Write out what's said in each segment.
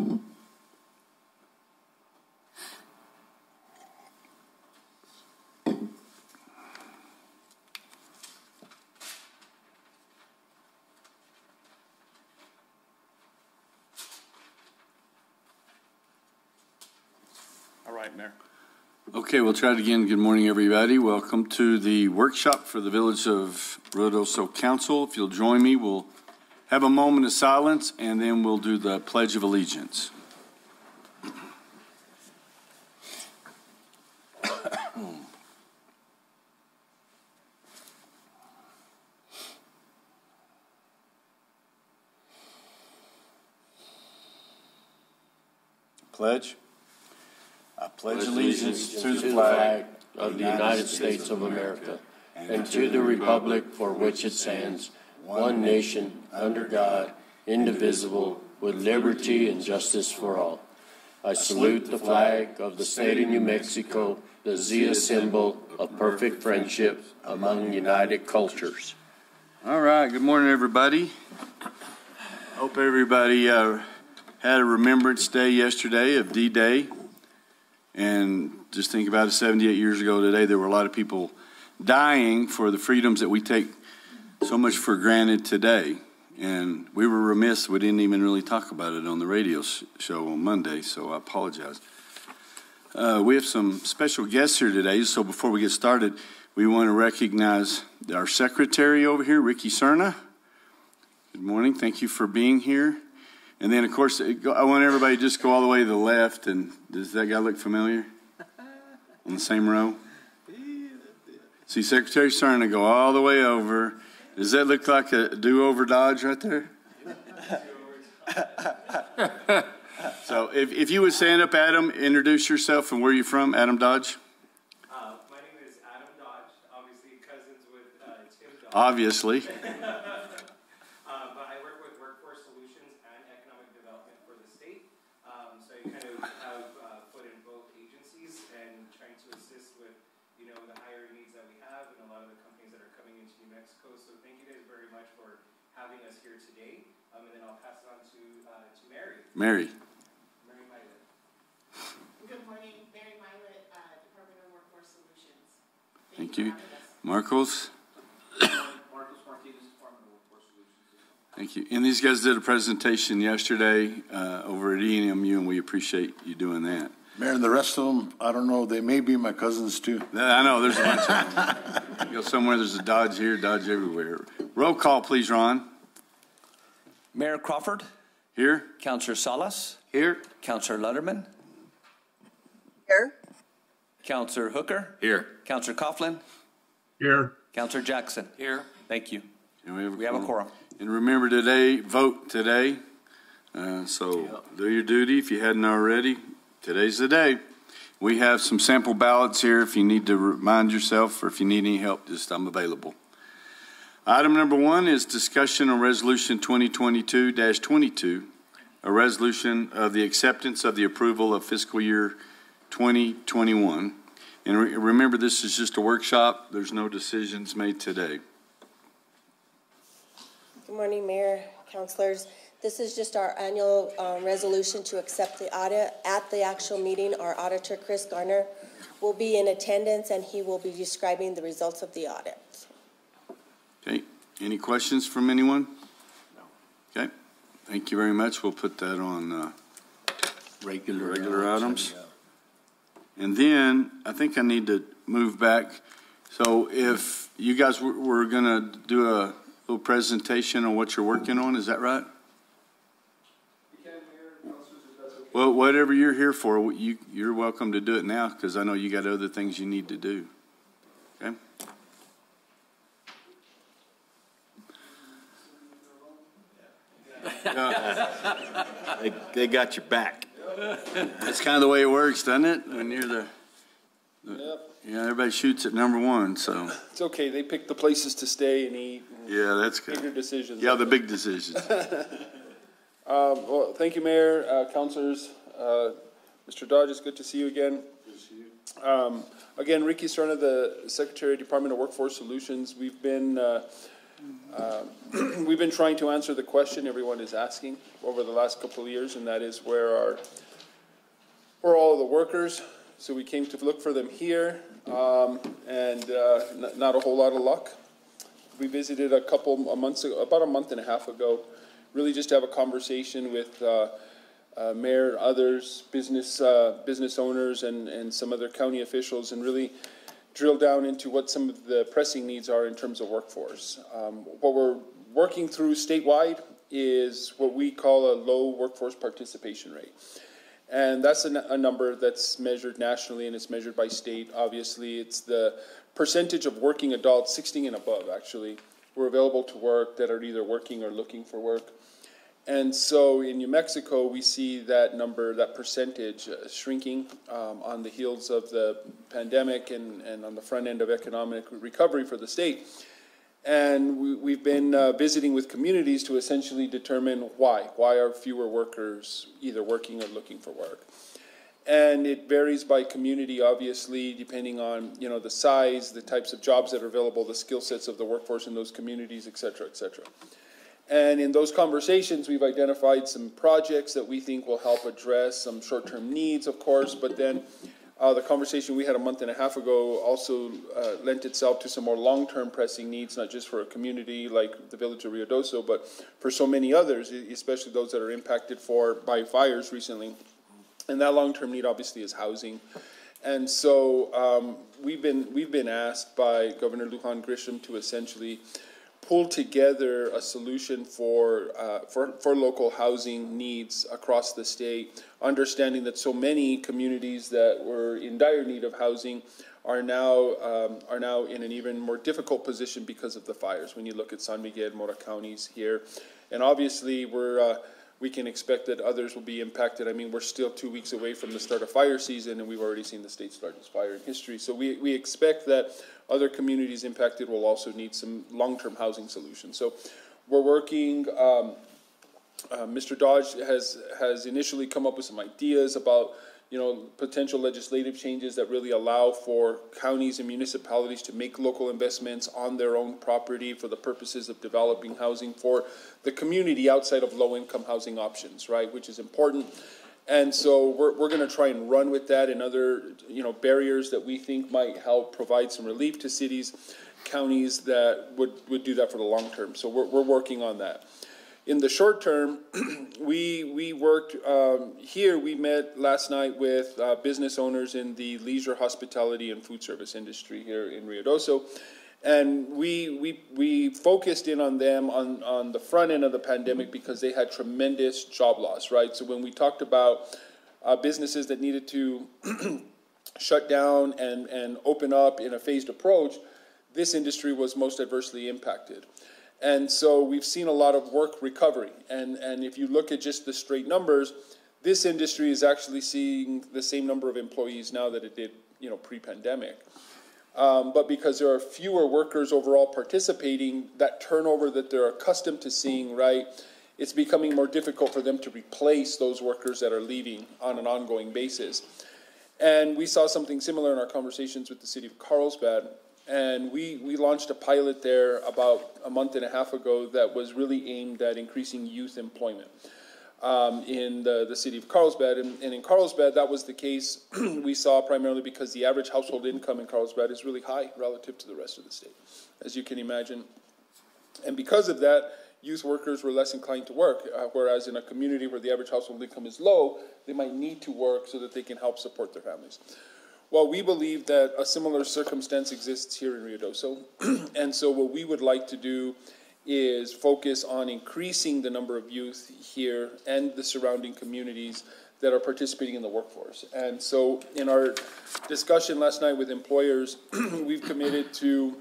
All right, Mayor. Okay, we'll try it again. Good morning, everybody. Welcome to the workshop for the Village of Ruidoso Council. If you'll join me, we'll have a moment of silence, and then we'll do the Pledge of Allegiance. Pledge. I pledge allegiance to the flag of the United States of America and to the republic for which it stands, one nation, under God, indivisible, with liberty and justice for all. I salute the flag of the state of New Mexico, the Zia symbol of perfect friendship among united cultures. All right, good morning, everybody. Hope everybody uh, had a Remembrance Day yesterday of D-Day. And just think about it, 78 years ago today, there were a lot of people dying for the freedoms that we take so much for granted today. And we were remiss, we didn't even really talk about it on the radio sh- show on Monday, so I apologize. Uh, we have some special guests here today, so before we get started, we want to recognize our secretary over here, Ricky Serna. Good morning, thank you for being here. And then, of course, I want everybody to just go all the way to the left. And does that guy look familiar? On the same row? See, Secretary Serna go all the way over. Does that look like a do-over Dodge right there? so, if, if you would stand up, Adam, introduce yourself and where you're from, Adam Dodge. Uh, my name is Adam Dodge, obviously cousins with uh, Tim Dodge. Obviously. Uh, but I work with Workforce Solutions and Economic Development for the state. Um, so I kind of have uh, put in both agencies and trying to assist with, you know, the hiring needs that we have and a lot of the companies that are coming into New Mexico. So thank you guys very much for having us here today. Um, and then I'll pass it on to, uh, to Mary. Mary. Mary Violet. Good morning, Mary Milet, uh, Department of Workforce Solutions. Thank for you. having. Marcos. Marcos Martinez, Department of Workforce Solutions. Thank you. And these guys did a presentation yesterday uh, over at ENMU, and we appreciate you doing that. Mayor, and the rest of them, I don't know, they may be my cousins too. I know, there's a bunch of them. You go somewhere, there's a Dodge here, Dodge everywhere. Roll call, please, Ron. Mayor Crawford, Here? Councillor Salas, Here. Councillor Letterman, Here. Councillor Hooker, Here. Councillor Coughlin, Here. Councillor Jackson. Here. Thank you. And we have We have a quorum. And remember today, vote today. Uh, So do your duty if you hadn't already. Today's the day. We have some sample ballots here if you need to remind yourself or if you need any help, just I'm available. Item number one is discussion on Resolution 2022-22, a resolution of the acceptance of the approval of fiscal year 2021. And re- remember, this is just a workshop. There's no decisions made today. Good morning, Mayor, councilors. This is just our annual um, resolution to accept the audit. At the actual meeting, our auditor, Chris Garner, will be in attendance, and he will be describing the results of the audit. Okay, any questions from anyone? No. Okay, thank you very much. We'll put that on uh, Regular. regular items. And then, I think I need to move back. So if you guys were- were going to do a little presentation on what you're working on, is that right? Well, whatever you're here for, you, you're welcome to do it now, because I know you got other things you need to do. Okay? They, they got your back. That's kind of the way it works, doesn't it? When you're the, the- yeah, everybody shoots at number one, so, It's okay, they pick the places to stay and eat and yeah, that's good. bigger good. decisions. Yeah, the big decisions. Um, well, thank you, Mayor, uh, councilors, uh, Mr. Dodge, it's good to see you again. Good to see you. Um, again, Ricky Serna, the Secretary of Department of Workforce Solutions, we've been, uh, Um, We've been trying to answer the question everyone is asking over the last couple of years, and that is where are, where are all the workers? So we came to look for them here, um, and, uh, not, a whole lot of luck. We visited a couple, a months, ago, about a month and a half ago, really just to have a conversation with, uh, uh, mayor, others, business, uh, business owners and, and some other county officials and really drill down into what some of the pressing needs are in terms of workforce. Um, what we're working through statewide is what we call a low workforce participation rate. And that's a, number that's measured nationally and it's measured by state. Obviously, it's the percentage of working adults, 16 and above actually, who are available to work that are either working or looking for work. And so in New Mexico, we see that number, that percentage uh, shrinking um, on the heels of the pandemic and, and on the front end of economic recovery for the state. And we, we've been uh, visiting with communities to essentially determine why. Why are fewer workers either working or looking for work? And it varies by community, obviously, depending on, you know, the size, the types of jobs that are available, the skill sets of the workforce in those communities, et cetera, et cetera. And in those conversations, we've identified some projects that we think will help address some short-term needs, of course, but then uh, the conversation we had a month and a half ago also uh, lent itself to some more long-term pressing needs, not just for a community like the village of Ruidoso, but for so many others, especially those that are impacted for by fires recently. And that long-term need obviously is housing. And so um, we've been we've been asked by Governor Lujan Grisham to essentially pull together a solution for, uh, for, for local housing needs across the state, understanding that so many communities that were in dire need of housing are now, um, are now in an even more difficult position because of the fires. When you look at San Miguel, and Mora counties here, and obviously we're, uh, we can expect that others will be impacted. I mean, we're still two weeks away from the start of fire season, and we've already seen the state's largest fire in history. So we, we expect that other communities impacted will also need some long-term housing solutions. So we're working, um, uh, Mr. Dodge has, has initially come up with some ideas about, you know, potential legislative changes that really allow for counties and municipalities to make local investments on their own property for the purposes of developing housing for the community outside of low-income housing options, right, which is important. And so we're, we're gonna try and run with that and other, you know, barriers that we think might help provide some relief to cities, counties that would, would do that for the long term. So we're, we're working on that. In the short term, we, we worked, um, here, we met last night with, uh, business owners in the leisure, hospitality, and food service industry here in Ruidoso. And we, we, we focused in on them on, on the front end of the pandemic because they had tremendous job loss, right? So when we talked about uh, businesses that needed to shut down and, and open up in a phased approach, this industry was most adversely impacted. And so we've seen a lot of work recovery. And, and if you look at just the straight numbers, this industry is actually seeing the same number of employees now that it did, you know, pre-pandemic. Um, but because there are fewer workers overall participating, that turnover that they're accustomed to seeing, right, it's becoming more difficult for them to replace those workers that are leaving on an ongoing basis. And we saw something similar in our conversations with the city of Carlsbad. And we, we launched a pilot there about a month and a half ago that was really aimed at increasing youth employment um, in the, the city of Carlsbad. And, and in Carlsbad, that was the case we saw primarily because the average household income in Carlsbad is really high relative to the rest of the state, as you can imagine. And because of that, youth workers were less inclined to work, uh, whereas in a community where the average household income is low, they might need to work so that they can help support their families. Well, we believe that a similar circumstance exists here in Ruidoso, and so what we would like to do is focus on increasing the number of youth here and the surrounding communities that are participating in the workforce. And so in our discussion last night with employers, we've committed to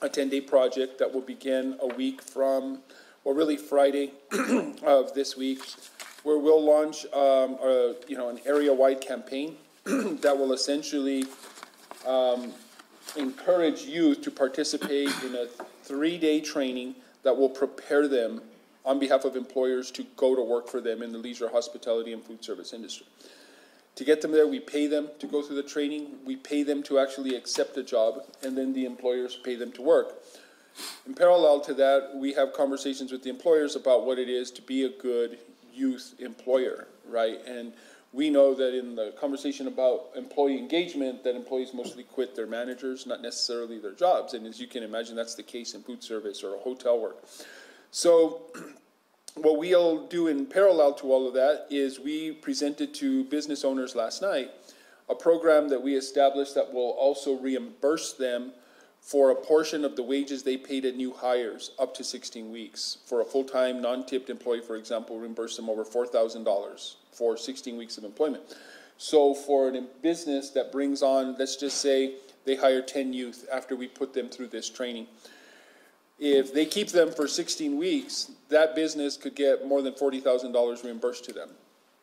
a 10-day project that will begin a week from, or really Friday of this week, where we'll launch, um, a, you know, an area-wide campaign that will essentially um, encourage youth to participate in a three-day training that will prepare them on behalf of employers to go to work for them in the leisure, hospitality, and food service industry. To get them there, we pay them to go through the training, we pay them to actually accept a job, and then the employers pay them to work. In parallel to that, we have conversations with the employers about what it is to be a good youth employer, right? And we know that in the conversation about employee engagement, that employees mostly quit their managers, not necessarily their jobs. And as you can imagine, that's the case in food service or hotel work. So what we'll do in parallel to all of that is we presented to business owners last night a program that we established that will also reimburse them for a portion of the wages they pay to new hires up to 16 weeks. For a full-time, non-tipped employee, for example, reimburse them over $4,000 for 16 weeks of employment. So for a business that brings on, let's just say, they hire 10 youth after we put them through this training. If they keep them for 16 weeks, that business could get more than $40,000 reimbursed to them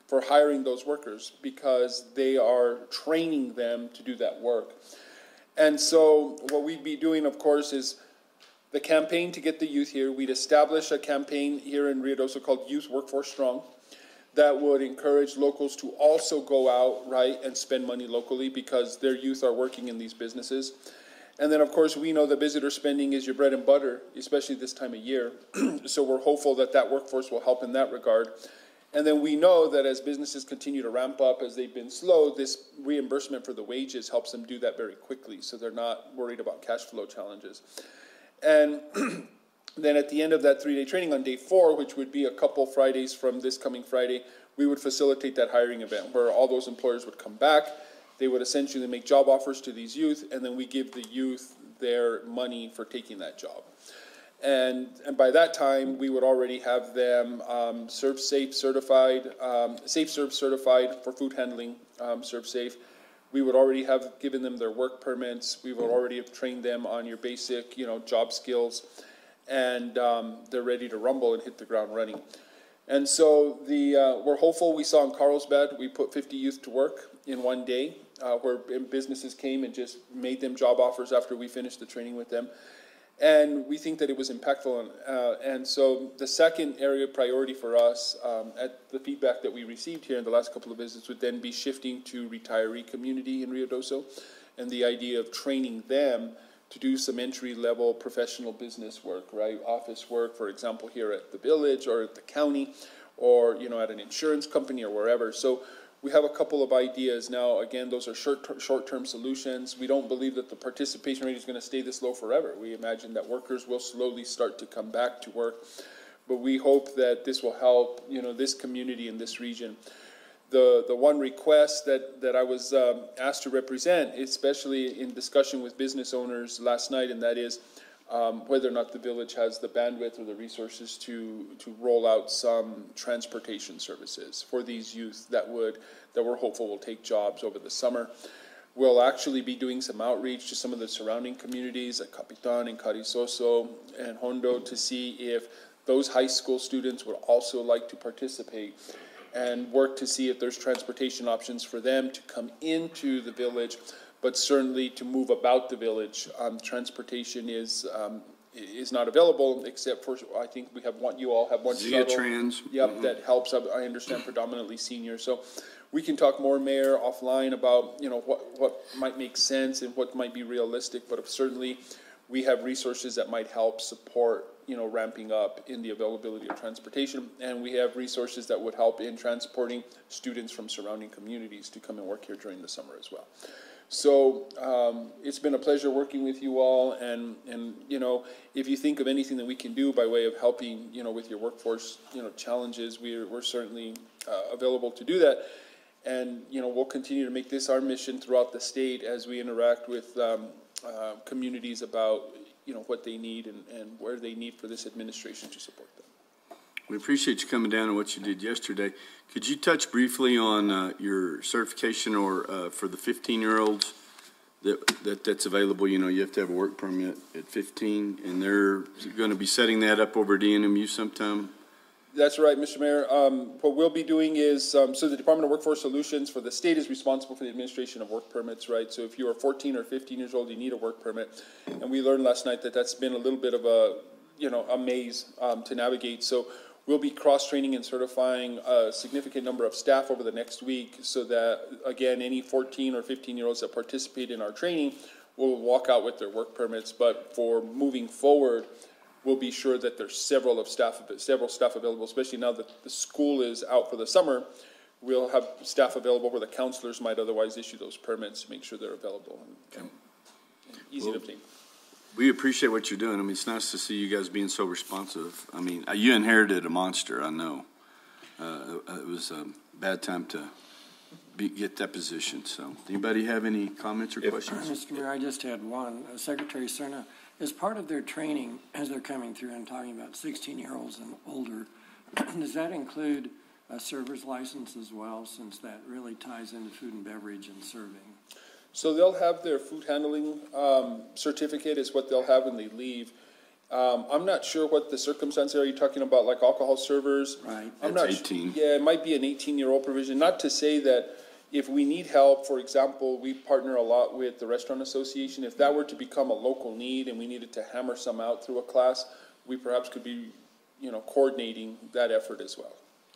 for hiring those workers because they are training them to do that work. And so what we'd be doing, of course, is the campaign to get the youth here. We'd establish a campaign here in Ruidoso called Youth Workforce Strong that would encourage locals to also go out, right, and spend money locally because their youth are working in these businesses. And then, of course, we know that visitor spending is your bread and butter, especially this time of year. so we're hopeful that that workforce will help in that regard. And then we know that as businesses continue to ramp up, as they've been slow, this reimbursement for the wages helps them do that very quickly. So they're not worried about cash flow challenges. And then at the end of that three day training on day four, which would be a couple Fridays from this coming Friday, we would facilitate that hiring event where all those employers would come back. They would essentially make job offers to these youth, and then we give the youth their money for taking that job. And, and by that time, we would already have them um, ServSafe certified, um, Safe Serve certified for food handling, um, ServSafe. We would already have given them their work permits. We would already have trained them on your basic, you know, job skills, and um, they're ready to rumble and hit the ground running. And so the uh, we're hopeful. We saw in Carlsbad, we put 50 youth to work in one day, uh, where businesses came and just made them job offers after we finished the training with them and we think that it was impactful. And, uh, and so the second area of priority for us, um, at the feedback that we received here in the last couple of visits, would then be shifting to retiree community in Ruidoso, and the idea of training them to do some entry level professional business work, right? Office work, for example, here at the village or at the county, or you know at an insurance company or wherever. So we have a couple of ideas now. Again, those are short short-term solutions. We don't believe that the participation rate is going to stay this low forever. We imagine that workers will slowly start to come back to work, but we hope that this will help, you know, this community in this region. The, the one request that, that I was um, asked to represent, especially in discussion with business owners last night, and that is um, whether or not the village has the bandwidth or the resources to, to roll out some transportation services for these youth that would, that we're hopeful will take jobs over the summer. We'll actually be doing some outreach to some of the surrounding communities at Capitan and Carrizozo and Hondo to see if those high school students would also like to participate and work to see if there's transportation options for them to come into the village but certainly to move about the village. Um, transportation is um, is not available except for I think we have one. You all have one Zia shuttle. Trans. Yep, Mhm. that helps. I I understand predominantly seniors. So we can talk more, Mayor, offline about you know what what might make sense and what might be realistic. But certainly, we have resources that might help support you know ramping up in the availability of transportation, and we have resources that would help in transporting students from surrounding communities to come and work here during the summer as well. So um, it's been a pleasure working with you all, and and you know if you think of anything that we can do by way of helping you know with your workforce you know challenges, we're we're certainly uh, available to do that, and you know we'll continue to make this our mission throughout the state as we interact with um, uh, communities about you know what they need and, and where they need for this administration to support them. We appreciate you coming down and what you did yesterday. Could you touch briefly on uh, your certification or uh, for the 15-year-olds that, that that's available? You know, you have to have a work permit at 15, and they're going to be setting that up over at ENMU sometime. That's right, Mr. Mayor. Um, what we'll be doing is, um, so the Department of Workforce Solutions for the state is responsible for the administration of work permits, right? So if you are 14 or 15 years old, you need a work permit. And we learned last night that that's been a little bit of a, you know, a maze um, to navigate. So We'll be cross-training and certifying a significant number of staff over the next week so that, again, any 14 or 15-year-olds that participate in our training will walk out with their work permits, but for moving forward, we'll be sure that there's several of staff, several staff available, especially now that the school is out for the summer. We'll have staff available where the counselors might otherwise issue those permits, to make sure they're available and and easy to obtain. We appreciate what you're doing. I mean, it's nice to see you guys being so responsive. I mean, uh, you inherited a monster, I know. Uh, it was a bad time to be, get that position, so. Anybody have any comments or questions? Mr. Mayor, I just had one. Uh, Secretary Serna, as part of their training, as they're coming through and talking about 16-year-olds and older, does that include a server's license as well, since that really ties into food and beverage and serving? So they'll have their food handling, um, certificate is what they'll have when they leave. Um, I'm not sure what the circumstances are. Are you talking about like alcohol servers? Right. I'm That's not su- 18. Yeah, it might be an eighteen-year-old provision, not to say that if we need help, for example, we partner a lot with the Restaurant Association. If that were to become a local need and we needed to hammer some out through a class, we perhaps could be, you know, coordinating that effort as well.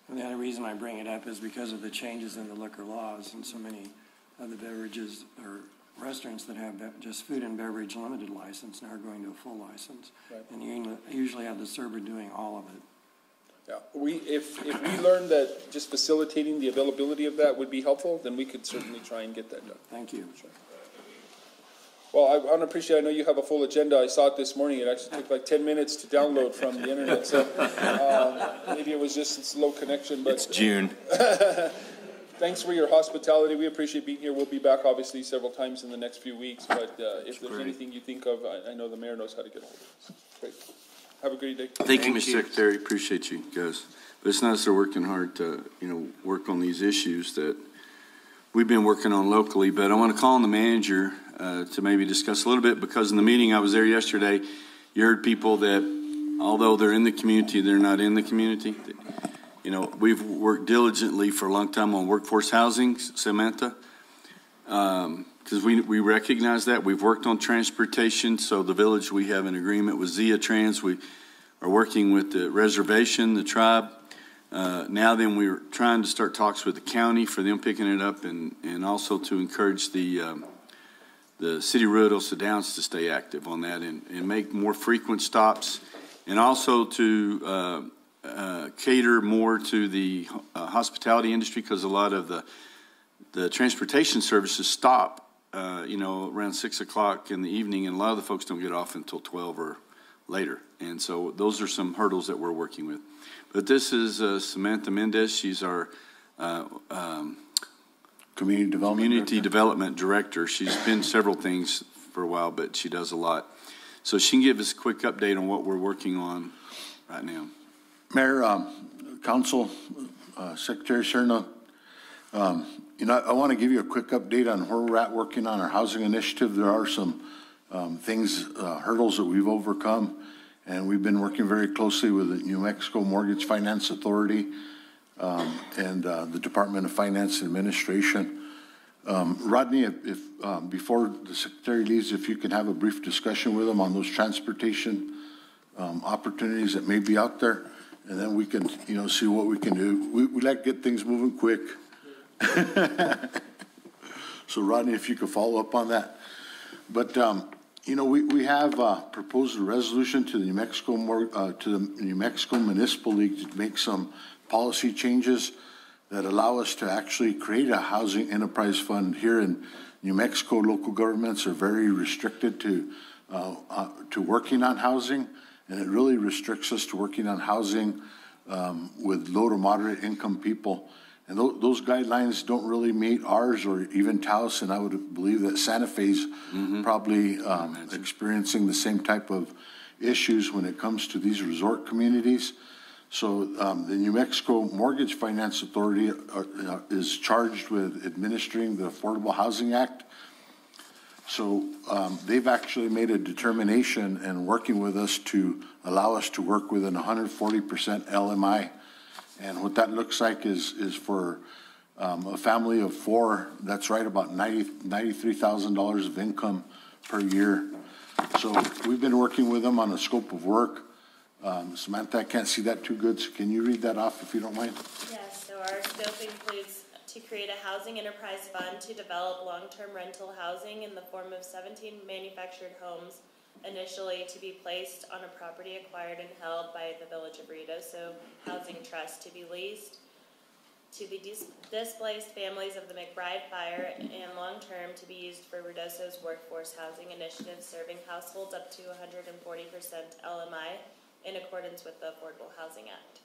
And the other reason I bring it up is because of the changes in the liquor laws and so many of the beverages or restaurants that have just food and beverage limited license now are going to a full license. Right. And you usually have the server doing all of it. Yeah, we, if, if we learn that just facilitating the availability of that would be helpful, then we could certainly try and get that done. Thank you. Well, I, I want to appreciate, I know you have a full agenda. I saw it this morning. It actually took like ten minutes to download from the internet, so, um, maybe it was just a slow connection, It's June. thanks for your hospitality. We appreciate being here. We'll be back obviously several times in the next few weeks, but, uh, if there's great. anything you think of, I, I know the mayor knows how to get hold of us. Great. Have a great day. Thank you, Mr. Secretary. Appreciate you guys. But it's nice they're working hard to, you know, work on these issues that we've been working on locally. But I want to call on the manager uh, to maybe discuss a little bit because in the meeting I was there yesterday, you heard people that although they're in the community, they're not in the community. You know, we've worked diligently for a long time on workforce housing, Samantha. Because we, we recognize that. We've worked on transportation, so the village, we have an agreement with Zia Trans. We are working with the reservation, the tribe. Uh, Now then, we're trying to start talks with the county for them picking it up and, and also to encourage the, um, the city Ruidoso Downs to stay active on that and, and make more frequent stops. And also to uh, uh, cater more to the uh, hospitality industry because a lot of the, the transportation services stop, uh, you know, around six o'clock in the evening, and a lot of the folks don't get off until twelve or later. And so those are some hurdles that we're working with. But this is uh, Samantha Mendez. She's our uh, um, Community Development. Community Director. Development Director. She's been several things for a while, but she does a lot. So she can give us a quick update on what we're working on right now. Mayor, um, Council, uh, Secretary Serna, um, you know, I want to give you a quick update on where we're at working on our housing initiative. There are some um, things, uh, hurdles that we've overcome, and we've been working very closely with the New Mexico Mortgage Finance Authority um, and uh, the Department of Finance and Administration. Um, Rodney, if, if, um, before the secretary leaves, if you can have a brief discussion with him on those transportation um, opportunities that may be out there, and then we can, you know, see what we can do. We, we like to get things moving quick. So Rodney, if you could follow up on that. But, um, you know, we, we have, uh, proposed a resolution to the New Mexico uh, to the New Mexico Municipal League to make some policy changes that allow us to actually create a housing enterprise fund here in New Mexico. Local governments are very restricted to, uh, uh, to working on housing, and it really restricts us to working on housing, um, with low to moderate income people. And tho- those guidelines don't really meet ours or even Taos, and I would believe that Santa Fe's probably um, experiencing the same type of issues when it comes to these resort communities. So um, the New Mexico Mortgage Finance Authority uh, uh, is charged with administering the Affordable Housing Act. So um, they've actually made a determination and working with us to allow us to work within 140% LMI. And what that looks like is, is for um, a family of four, that's right about 90, $93,000 of income per year. So we've been working with them on a scope of work. Um, Samantha, I can't see that too good, so can you read that off if you don't mind? Yes, so our scope includes to create a housing enterprise fund to develop long-term rental housing in the form of seventeen manufactured homes initially to be placed on a property acquired and held by the Village of Ruidoso Housing Trust to be leased to the dis- displaced families of the McBride Fire and long-term to be used for Ruidoso's workforce housing initiative serving households up to hundred and forty percent LMI in accordance with the Affordable Housing Act.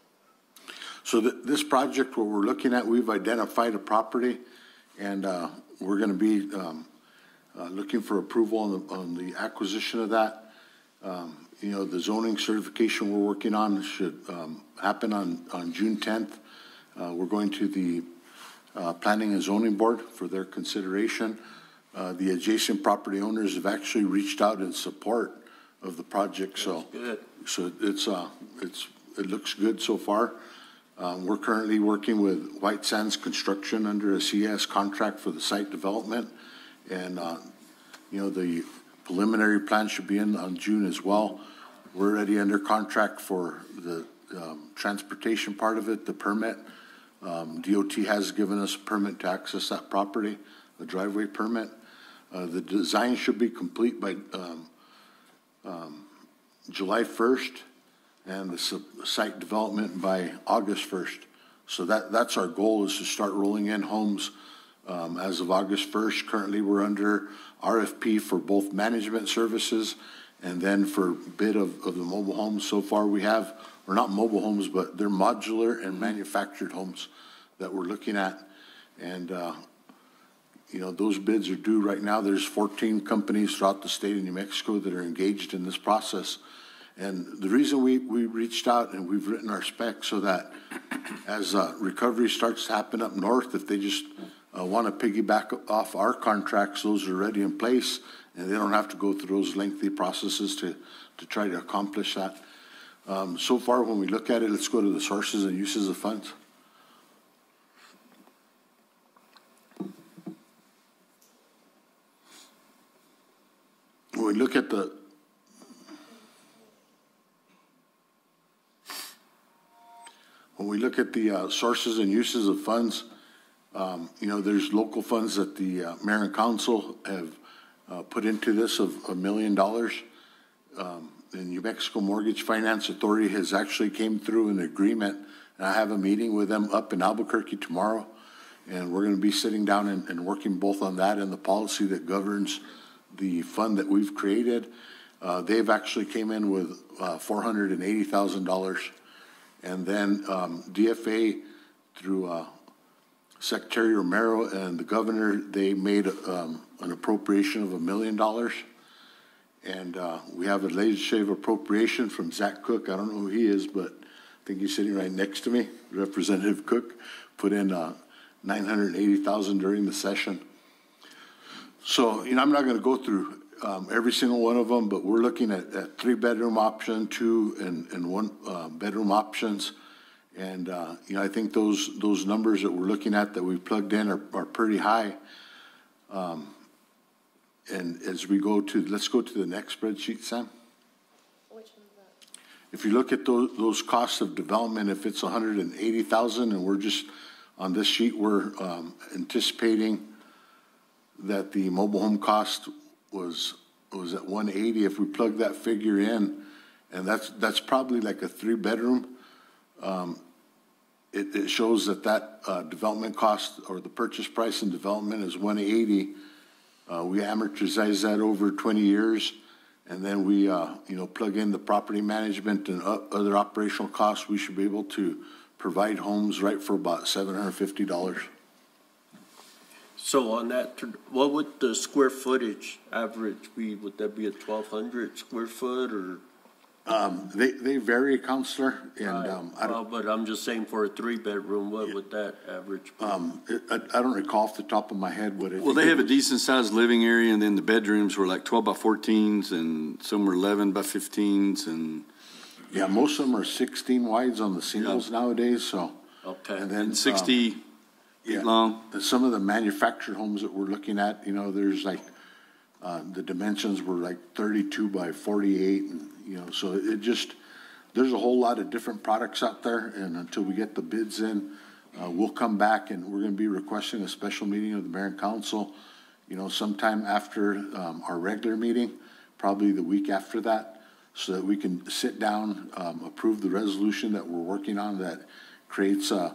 So th- this project, what we're looking at, we've identified a property, and uh, we're going to be um, uh, looking for approval on the, on the acquisition of that. Um, You know, the zoning certification we're working on should um, happen on, on June 10th. Uh, We're going to the uh, Planning and Zoning Board for their consideration. Uh, The adjacent property owners have actually reached out in support of the project, so. Good. So it's, uh, it's, it looks good so far. Um, we're currently working with White Sands Construction under a CS contract for the site development. And, uh, you know, the preliminary plan should be in on June as well. We're already under contract for the, um, transportation part of it, the permit. Um, DOT has given us a permit to access that property, the driveway permit. Uh, the design should be complete by, um, um, July first and the site development by August first. So that, that's our goal is to start rolling in homes, um, as of August first. Currently, we're under RFP for both management services and then for bid of, of the mobile homes. So far, we have, or not mobile homes, but they're modular and manufactured homes that we're looking at. And, uh, you know, those bids are due right now. There's 14 companies throughout the state of New Mexico that are engaged in this process. And the reason we, we reached out and we've written our specs so that as uh, recovery starts to happen up north, if they just uh, want to piggyback off our contracts, those are already in place, and they don't have to go through those lengthy processes to, to try to accomplish that. Um, So far, when we look at it, let's go to the sources and uses of funds. When we look at the, when we look at the uh, sources and uses of funds, um, you know, there's local funds that the uh, mayor and council have uh, put into this of a million dollars. Um, The New Mexico Mortgage Finance Authority has actually came through an agreement, and I have a meeting with them up in Albuquerque tomorrow. And we're going to be sitting down and, and working both on that and the policy that governs the fund that we've created. Uh, they've actually came in with uh, $480,000. And then um, DFA through uh, Secretary Romero and the governor, they made um, an appropriation of a million dollars. And uh, we have a legislative appropriation from Zach Cook. I don't know who he is, but I think he's sitting right next to me. Representative Cook put in uh, 980,000 during the session. So, you know, I'm not going to go through um, every single one of them, but we're looking at, at three-bedroom option, two and, and one uh, bedroom options. And, uh, you know, I think those, those numbers that we're looking at that we've plugged in are, are pretty high. Um, and as we go to, let's go to the next spreadsheet, Sam. Which that? If you look at those, those costs of development, if it's hundred and eighty thousand, and we're just, on this sheet, we're, um, anticipating that the mobile home cost was, was at one eighty, if we plug that figure in, and that's, that's probably like a three-bedroom, um, it, it shows that that, uh, development cost, or the purchase price and development is one eighty. Uh, we amortize that over twenty years, and then we, uh, you know, plug in the property management and other operational costs, we should be able to provide homes right for about seven hundred and fifty dollars. So on that, what would the square footage average be? Would that be a twelve hundred square foot or? Um, they, they vary, Counselor, and, um, I Well, don't, but I'm just saying for a three-bedroom, what would that average be? um, I, I don't recall off the top of my head what it. Well, they have a decent sized living area and then the bedrooms were like twelve by fourteens and some were eleven by fifteens and Yeah, most of them are sixteen wides on the singles nowadays, so. Okay. And then. um, sixty yeah, feet long. the- Some of the manufactured homes that we're looking at, you know, there's like, uh, the dimensions were like thirty-two by forty-eight and, you know, so it just, there's a whole lot of different products out there and until we get the bids in, Uh, We'll come back and we're going to be requesting a special meeting of the mayor and council, you know, sometime after um, our regular meeting, probably the week after that, so that we can sit down, um, approve the resolution that we're working on that creates uh,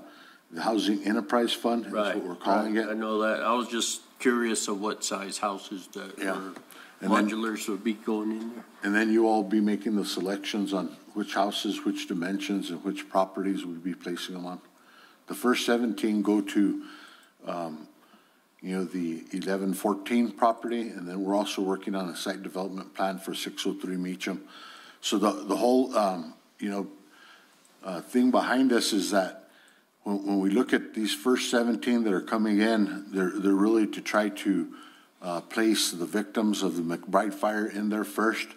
the Housing Enterprise Fund, is Right. what we're calling. I it. know that. I was just curious of what size houses that Yeah. were And then- modulars would be going in there. And then you all be making the selections on which houses, which dimensions, and which properties we'd be placing them on. The first seventeen go to, um, you know, the eleven fourteen property, and then we're also working on a site development plan for six oh three Meacham. So the, the whole, um, you know, uh, thing behind us is that when, when we look at these first seventeen that are coming in, they're, they're really to try to, uh, place the victims of the McBride fire in there first.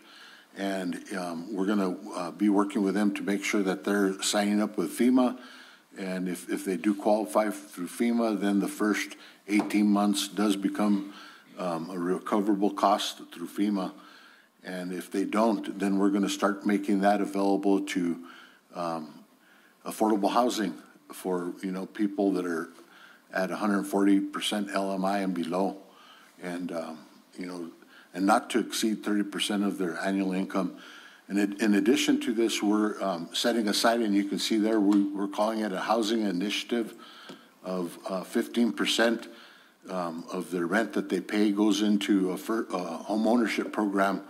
And, um, we're gonna, uh, be working with them to make sure that they're signing up with FEMA. And if, if they do qualify through FEMA, then the first eighteen months does become, um, a recoverable cost through FEMA. And if they don't, then we're gonna start making that available to, um, affordable housing for, you know, people that are at hundred and forty percent LMI and below. And, um, you know, and not to exceed thirty percent of their annual income. And in, in addition to this, we're, um, setting aside, and you can see there, we, we're calling it a housing initiative of, uh, fifteen percent, um, of the rent that they pay goes into a fir, uh, homeownership program.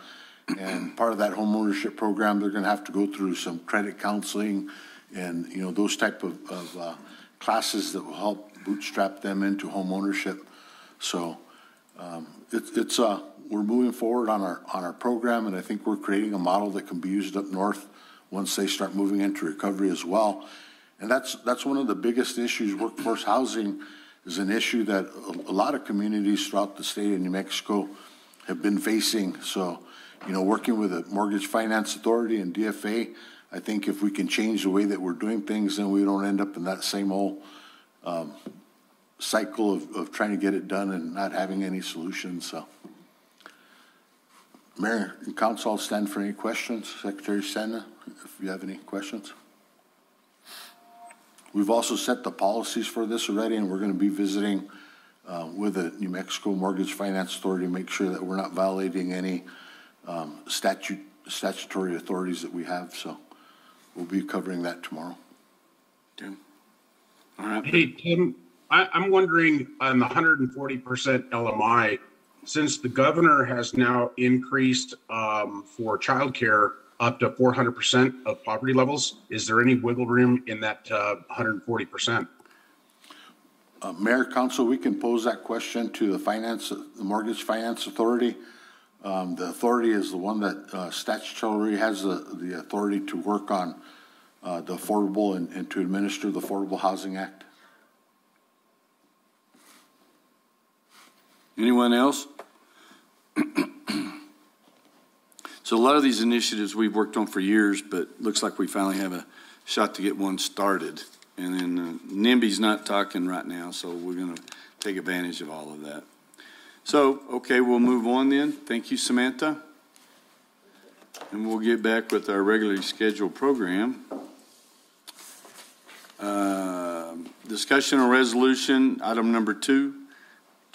And part of that home ownership program, they're gonna have to go through some credit counseling and, you know, those type of, of, uh, classes that will help bootstrap them into homeownership. So, um, it's, it's, uh, we're moving forward on our, on our program, and I think we're creating a model that can be used up north once they start moving into recovery as well. And that's, that's one of the biggest issues, workforce housing is an issue that a, a lot of communities throughout the state of New Mexico have been facing. So, you know, working with the Mortgage Finance Authority and DFA, I think if we can change the way that we're doing things, then we don't end up in that same old, um, cycle of, of trying to get it done and not having any solutions, so. Mayor and council, I'll stand for any questions. Secretary Senna, if you have any questions. We've also set the policies for this already, and we're gonna be visiting, uh, with the New Mexico Mortgage Finance Authority to make sure that we're not violating any, um, statute, statutory authorities that we have, so we'll be covering that tomorrow. Tim. All right. Hey, Tim, I, I'm wondering on the hundred and forty percent LMI, since the governor has now increased, um, for childcare up to four hundred percent of poverty levels, is there any wiggle room in that, uh, hundred and forty percent? Uh, Mayor, council, we can pose that question to the finance, the Mortgage Finance Authority. Um, the authority is the one that uh, statutorily has the, the authority to work on, uh, the affordable and, and to administer the Affordable Housing Act. Anyone else? So a lot of these initiatives we've worked on for years, but looks like we finally have a shot to get one started. And then uh, NIMBY's not talking right now, so we're going to take advantage of all of that. So, okay, we'll move on then. Thank you, Samantha. And we'll get back with our regularly scheduled program. Um, Discussion on resolution, item number two,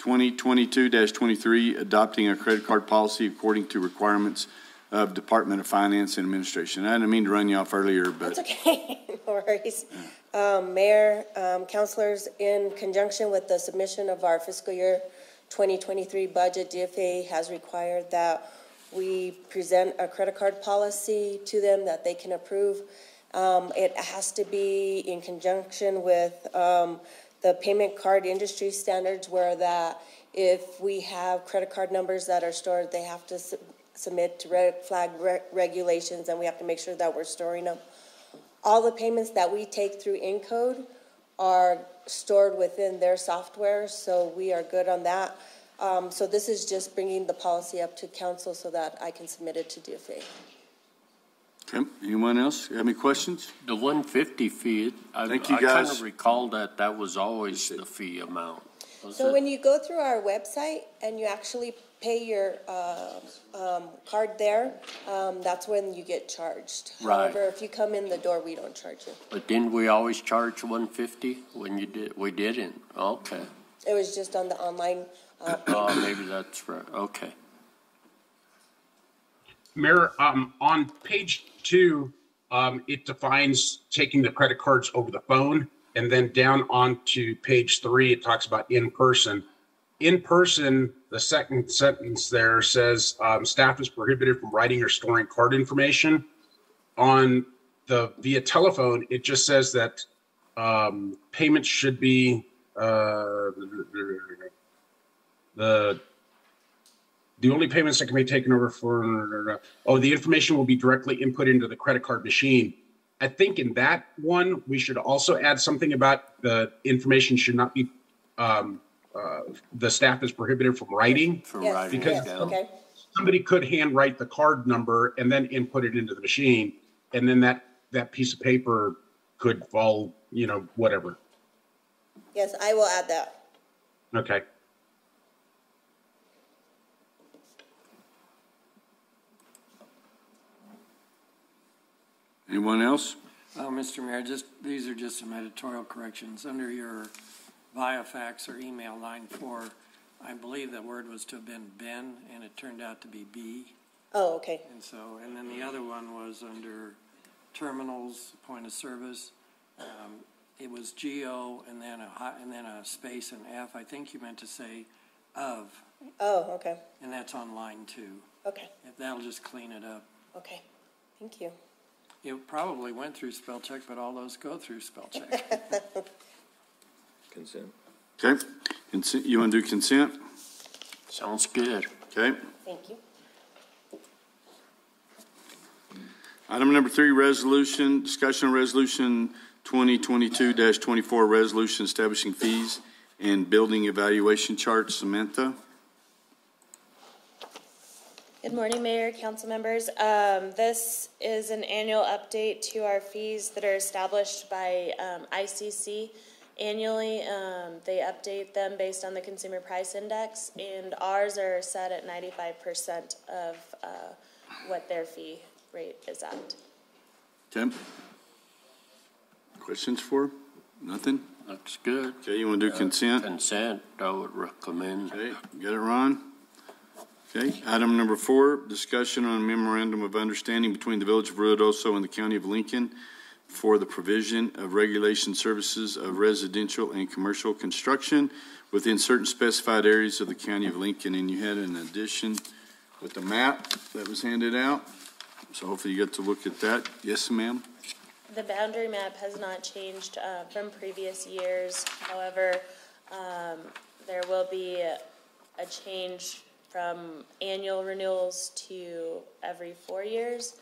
2022-23, adopting a credit card policy according to requirements of Department of Finance and Administration. I didn't mean to run you off earlier, but That's okay, no worries. Um, Mayor, um, councilors, in conjunction with the submission of our fiscal year 2023 budget, DFA has required that we present a credit card policy to them that they can approve. Um, it has to be in conjunction with, um, the payment card industry standards where that if we have credit card numbers that are stored, they have to sub- submit to red flag re- regulations and we have to make sure that we're storing them. All the payments that we take through Encode are stored within their software, so we are good on that. Um, so this is just bringing the policy up to council so that I can submit it to DFA. Okay, anyone else have any questions? The one fifty fee, I, I Thank you, kind guys. Kind of recall that that was always the fee amount. Was So it? when you go through our website and you actually pay your, uh, um, card there, um, that's when you get charged. Right. However, if you come in the door, we don't charge you. But didn't we always charge one fifty when you did, we didn't? Okay. It was just on the online, uh, Oh, maybe that's right, okay. Mayor, um, on page two, um, it defines taking the credit cards over the phone. And then down onto page three, it talks about in person. In person, the second sentence there says, um, staff is prohibited from writing or storing card information. On the via telephone, it just says that, um, payments should be, uh, the the only payments that can be taken over for, oh, the information will be directly input into the credit card machine. I think in that one, we should also add something about the information should not be, um, uh, the staff is prohibited from writing. For yes, writing it yes, down. okay. Somebody could handwrite the card number and then input it into the machine. And then that, that piece of paper could fall, you know, whatever. Yes, I will add that. Okay. Anyone else? Uh, Mr. Mayor, just, these are just some editorial corrections. Under your via fax or email line four, I believe that word was to have been Ben, and it turned out to be B. Oh, okay. And so, and then the other one was under terminals, point of service. Um, it was G-O and then a, hi- and then a space and F. I think you meant to say of, Oh, okay, and that's on line two. okay, That'll just clean it up. okay. Thank you. It probably went through spell check, but all those go through spell check. Consent. Okay, consent, you want to do consent? Sounds good. Okay. Thank you. Item number three, resolution, discussion on resolution twenty twenty-two twenty-four, resolution establishing fees and building evaluation charts. Samantha? Good morning, Mayor, council members. Um, this is an annual update to our fees that are established by, um, ICC annually. Um, they update them based on the Consumer Price Index, and ours are set at ninety-five percent of, uh, what their fee rate is at. Tim? Questions for? Nothing? That's good. Okay, you want to do consent? Consent, I would recommend. Okay, get it, Ron? Okay, item number four, discussion on a memorandum of understanding between the Village of Ruidoso and the County of Lincoln for the provision of regulation services of residential and commercial construction within certain specified areas of the County of Lincoln. And you had an addition with the map that was handed out. So hopefully you get to look at that. Yes, ma'am? The boundary map has not changed uh, from previous years. However, um, there will be a a change from annual renewals to every four years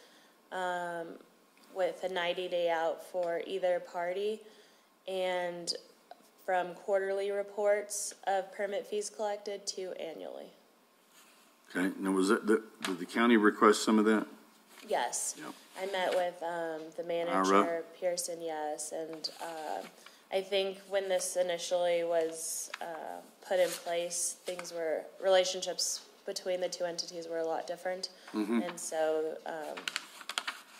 um, with a 90-day out for either party. And from quarterly reports of permit fees collected to annually. Okay, now was that, the- did the county request some of that? Yes. Yep. I met with um, the manager, Pearson, yes, and uh, I think when this initially was uh, put in place, things were, relationships between the two entities were a lot different. And so um,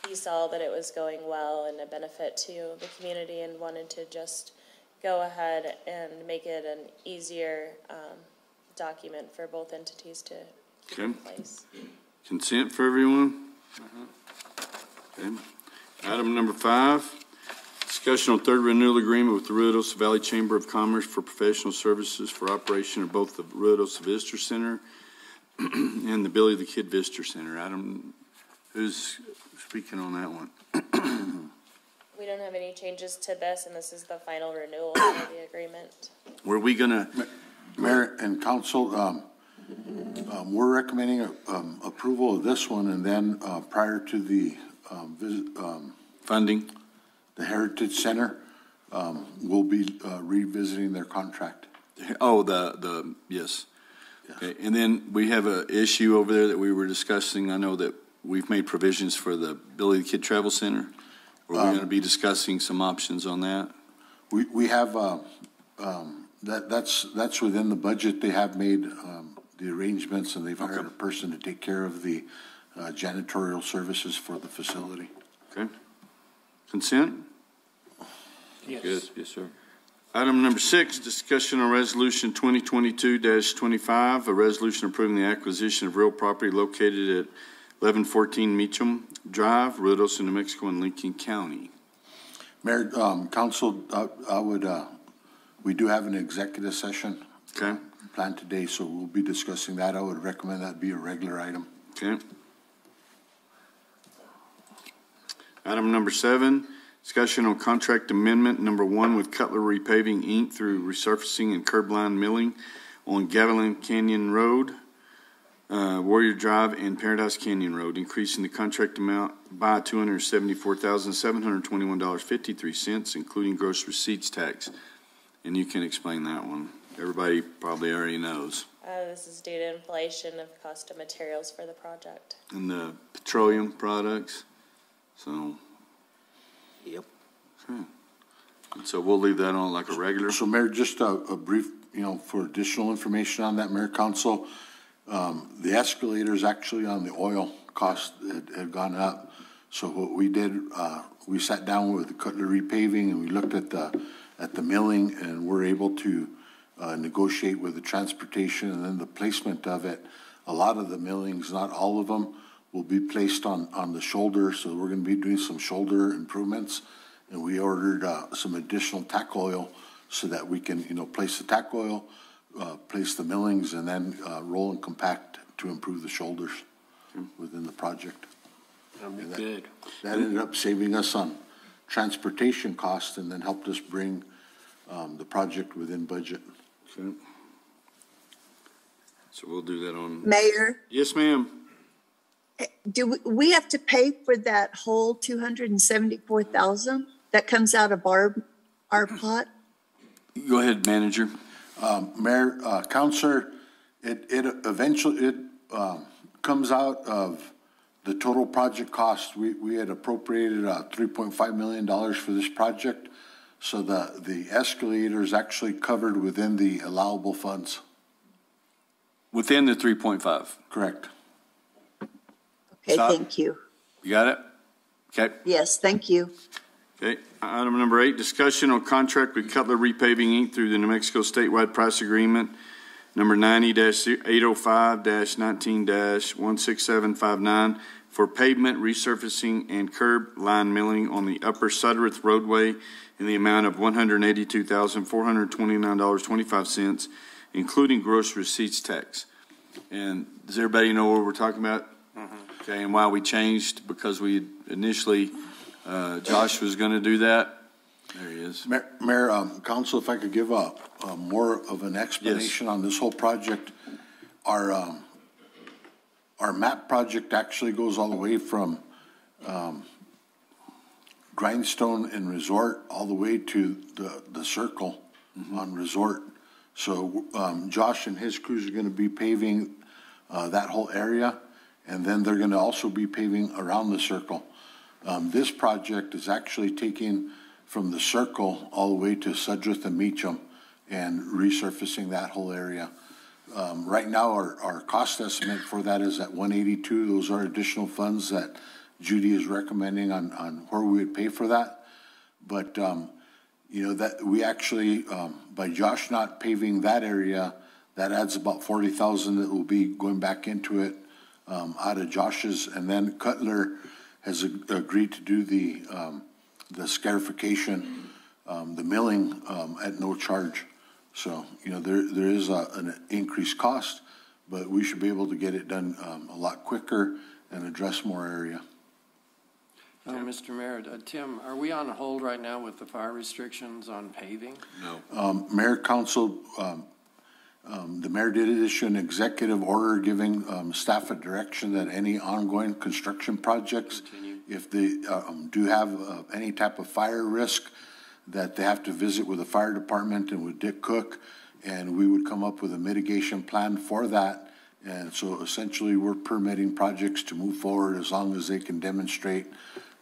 he saw that it was going well and a benefit to the community and wanted to just go ahead and make it an easier um, document for both entities to keep in Okay. place. Consent for everyone? Okay. Item number five, discussion on third renewal agreement with the Ruidoso Valley Chamber of Commerce for professional services for operation of both the Ruidoso Visitor Center and the Billy the Kid Visitor Center. Adam, who's speaking on that one? We don't have any changes to this, and this is the final renewal of the agreement. Were we gonna, Mayor and council, um, um, we're recommending, um, approval of this one and then, uh, prior to the, um, visit, um, funding? The Heritage Center, um, we'll be, uh, revisiting their contract. Oh, the, the, yes. Okay, and then we have a issue over there that we were discussing. I know that we've made provisions for the Billy the Kid Travel Center. We're Um, gonna be discussing some options on that. We, we have, uh, um, that, that's, that's within the budget. They have made, um, the arrangements, and they've hired a person to take care of the uh, janitorial services for the facility. Okay. Consent? Good, yes, sir. Item number six, discussion on resolution 2022-25, a resolution approving the acquisition of real property located at eleven fourteen Mechem Drive, Ruidoso, New Mexico, in Lincoln County. Mayor, um, council, uh, I would, uh, we do have an executive session Okay, planned today, so we'll be discussing that. I would recommend that be a regular item. okay. Item number seven, discussion on contract amendment number one with Cutler Repaving, Inc. through resurfacing and curb line milling on Gavilan Canyon Road, uh, Warrior Drive, and Paradise Canyon Road, increasing the contract amount by two hundred seventy-four thousand, seven hundred twenty-one dollars, fifty-three cents, including gross receipts tax. And you can explain that one. Everybody probably already knows. Uh, this is due to inflation of cost of materials for the project. And the petroleum products, so. Yep. Okay. And so we'll leave that on like a regular. So Mayor, just a, a brief, you know, for additional information on that, Mayor Council, um, the escalators actually on the oil cost had, had gone up. So what we did, uh, we sat down with the Cutler repaving and we looked at the, at the milling and we're able to, uh, negotiate with the transportation and then the placement of it. A lot of the millings, not all of them, will be placed on, on the shoulder, so we're gonna be doing some shoulder improvements. And we ordered, uh, some additional tack oil so that we can, you know, place the tack oil, uh, place the millings, and then, uh, roll and compact to improve the shoulders within the project. That'll be that- good. That ended up saving us on transportation costs and then helped us bring, um, the project within budget. Okay. So we'll do that on, Mayor, yes, ma'am. Do we, we have to pay for that whole two hundred and seventy-four thousand that comes out of our, our pot? Go ahead, manager. Um, Mayor, uh, Counselor, it, it eventually, it, um, comes out of the total project cost. We, we had appropriated, uh, three point five million dollars for this project. So the, the escalator is actually covered within the allowable funds. Within the three point five, Correct. Okay, Stop. thank you. you got it? Okay. Yes, thank you. Okay, item number eight, discussion on contract with Cutler Repaving, Inc. through the New Mexico statewide price agreement, number ninety eight oh five nineteen one six seven five nine for pavement resurfacing and curb line milling on the upper Sudderth roadway in the amount of one hundred eighty-two thousand, four hundred twenty-nine dollars, twenty-five cents, including gross receipts tax. And does everybody know what we're talking about? Mm-hmm. Okay, and why we changed, because we initially, uh, Josh was gonna do that. There he is. Mayor- Mayor, um, Council, if I could give a, a more of an explanation on this whole project. Our, um, our map project actually goes all the way from, um, Grindstone and Resort all the way to the, the circle on Resort. So, um, Josh and his crews are gonna be paving, uh, that whole area. And then they're gonna also be paving around the circle. Um, this project is actually taking from the circle all the way to Sudderth and Mechem and resurfacing that whole area. Um, right now, our, our cost estimate for that is at one eighty-two. Those are additional funds that Judy is recommending on, on where we would pay for that. But, um, you know, that, we actually, um, by Josh not paving that area, that adds about forty thousand that will be going back into it, um, out of Josh's. And then Cutler has ag- agreed to do the, um, the scarification, um, the milling, um, at no charge. So, you know, there, there is a, an increased cost, but we should be able to get it done, um, a lot quicker and address more area. Uh, Mr. Mayor, uh, Tim, are we on hold right now with the fire restrictions on paving? No. Um, Mayor, Council, um, the mayor did issue an executive order giving, um, staff a direction that any ongoing construction projects, if they, um, do have, uh, any type of fire risk, that they have to visit with the fire department and with Dick Cook, and we would come up with a mitigation plan for that. And so essentially, we're permitting projects to move forward as long as they can demonstrate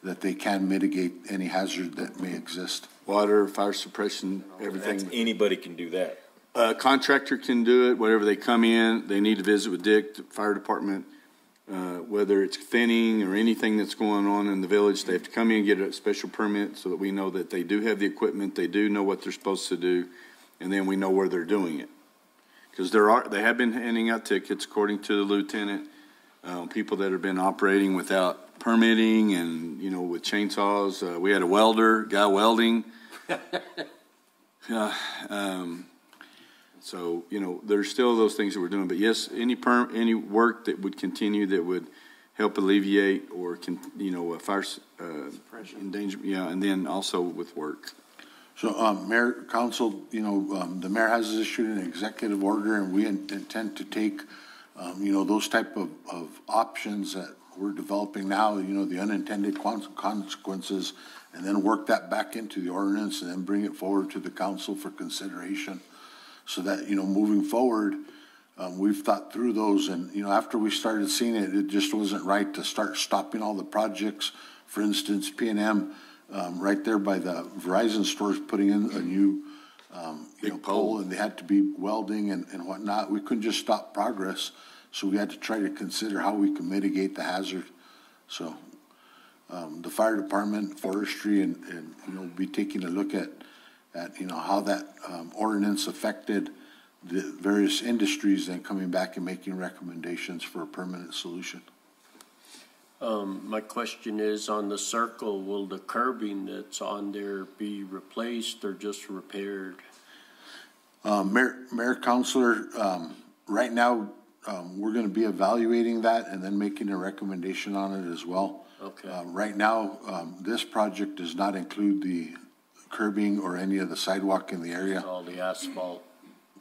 that they can mitigate any hazard that may exist. Water, fire suppression, everything. That's- Anybody can do that. A contractor can do it, whatever they come in, they need to visit with Dick, the fire department, uh, whether it's thinning or anything that's going on in the village, they have to come in and get a special permit so that we know that they do have the equipment, they do know what they're supposed to do, and then we know where they're doing it. Because there are, they have been handing out tickets, according to the lieutenant, uh, people that have been operating without permitting and, you know, with chainsaws. Uh, we had a welder, guy welding. Um, so, you know, there's still those things that we're doing, but yes, any perm, any work that would continue that would help alleviate or can, you know, a fire, s- uh, endanger, yeah, and then also with work. So, um, Mayor, Council, you know, um, the mayor has issued an executive order and we in- intend to take, um, you know, those type of, of options that we're developing now, you know, the unintended consequences, and then work that back into the ordinance and then bring it forward to the council for consideration. So that, you know, moving forward, um, we've thought through those and, you know, after we started seeing it, it just wasn't right to start stopping all the projects. For instance, P and M, um, right there by the Verizon stores, putting in a new, um, you know, pole and they had to be welding and, and whatnot. We couldn't just stop progress. So we had to try to consider how we can mitigate the hazard. So, um, the fire department, forestry, and, and, you know, be taking a look at, at, you know, how that, um, ordinance affected the various industries and coming back and making recommendations for a permanent solution. Um, my question is, on the circle, will the curbing that's on there be replaced or just repaired? Um, Mayor, Mayor Counselor, um, right now, um, we're gonna be evaluating that and then making a recommendation on it as well. Okay. Uh, right now, um, this project does not include the curbing or any of the sidewalk in the area. All the asphalt?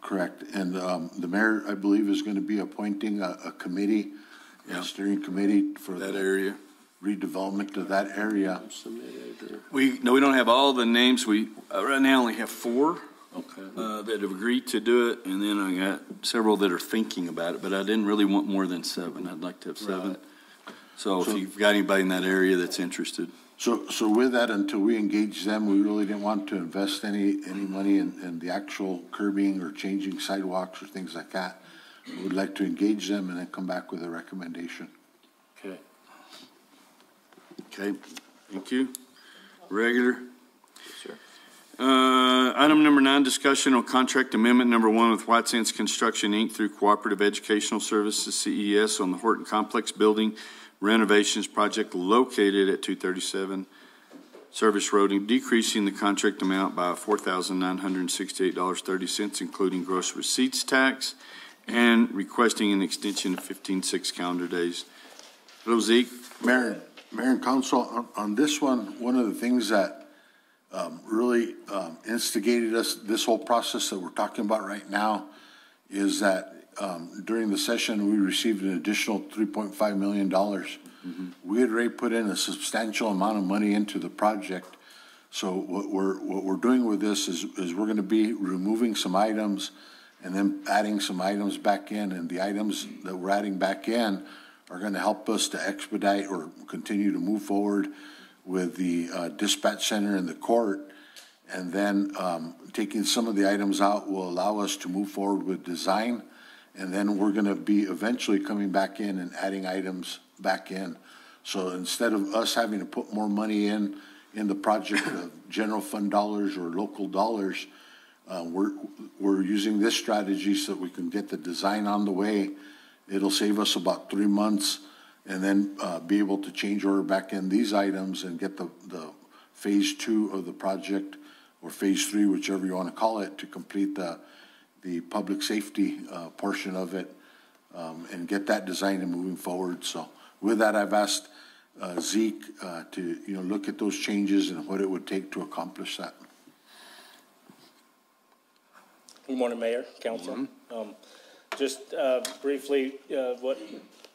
Correct. And, um, the mayor, I believe, is gonna be appointing a, a committee, a steering committee for That the area. redevelopment of that area. We, no, we don't have all the names. We, uh, right now only have four. okay. uh, that have agreed to do it, and then I got several that are thinking about it, but I didn't really want more than seven. I'd like to have seven. So if you've got anybody in that area that's interested. So, so with that, until we engage them, we really didn't want to invest any, any money in, in the actual curbing or changing sidewalks or things like that. We would like to engage them and then come back with a recommendation. Okay. Okay, thank you. Regular? Uh, item number nine, discussion on contract amendment number one with White Sands Construction, Inc. through Cooperative Educational Services, CES, on the Horton Complex Building renovations project located at two thirty-seven Service Road, decreasing the contract amount by four thousand nine hundred and sixty-eight dollars thirty cents, including gross receipts tax, and requesting an extension of fifteen-six calendar days. Hello, Zeke. Mayor, Mayor and Council, on, on this one, one of the things that, um, really, um, instigated us, this whole process that we're talking about right now, is that, um, during the session, we received an additional three point five million dollars. We had already put in a substantial amount of money into the project. So what we're, what we're doing with this is, is we're gonna be removing some items and then adding some items back in, and the items that we're adding back in are gonna help us to expedite or continue to move forward with the uh, dispatch center and the court. And then, um, taking some of the items out will allow us to move forward with design. And then we're gonna be eventually coming back in and adding items back in. So instead of us having to put more money in, in the project of general fund dollars or local dollars, uh, we're, we're using this strategy so that we can get the design on the way. It'll save us about three months and then, uh, be able to change order back in these items and get the, the phase two of the project or phase three, whichever you want to call it, to complete the, the public safety, uh, portion of it, um, and get that design and moving forward. So with that, I've asked, uh, Zeke, uh, to, you know, look at those changes and what it would take to accomplish that. Good morning, Mayor, Council. Um, Just uh, briefly, uh, what,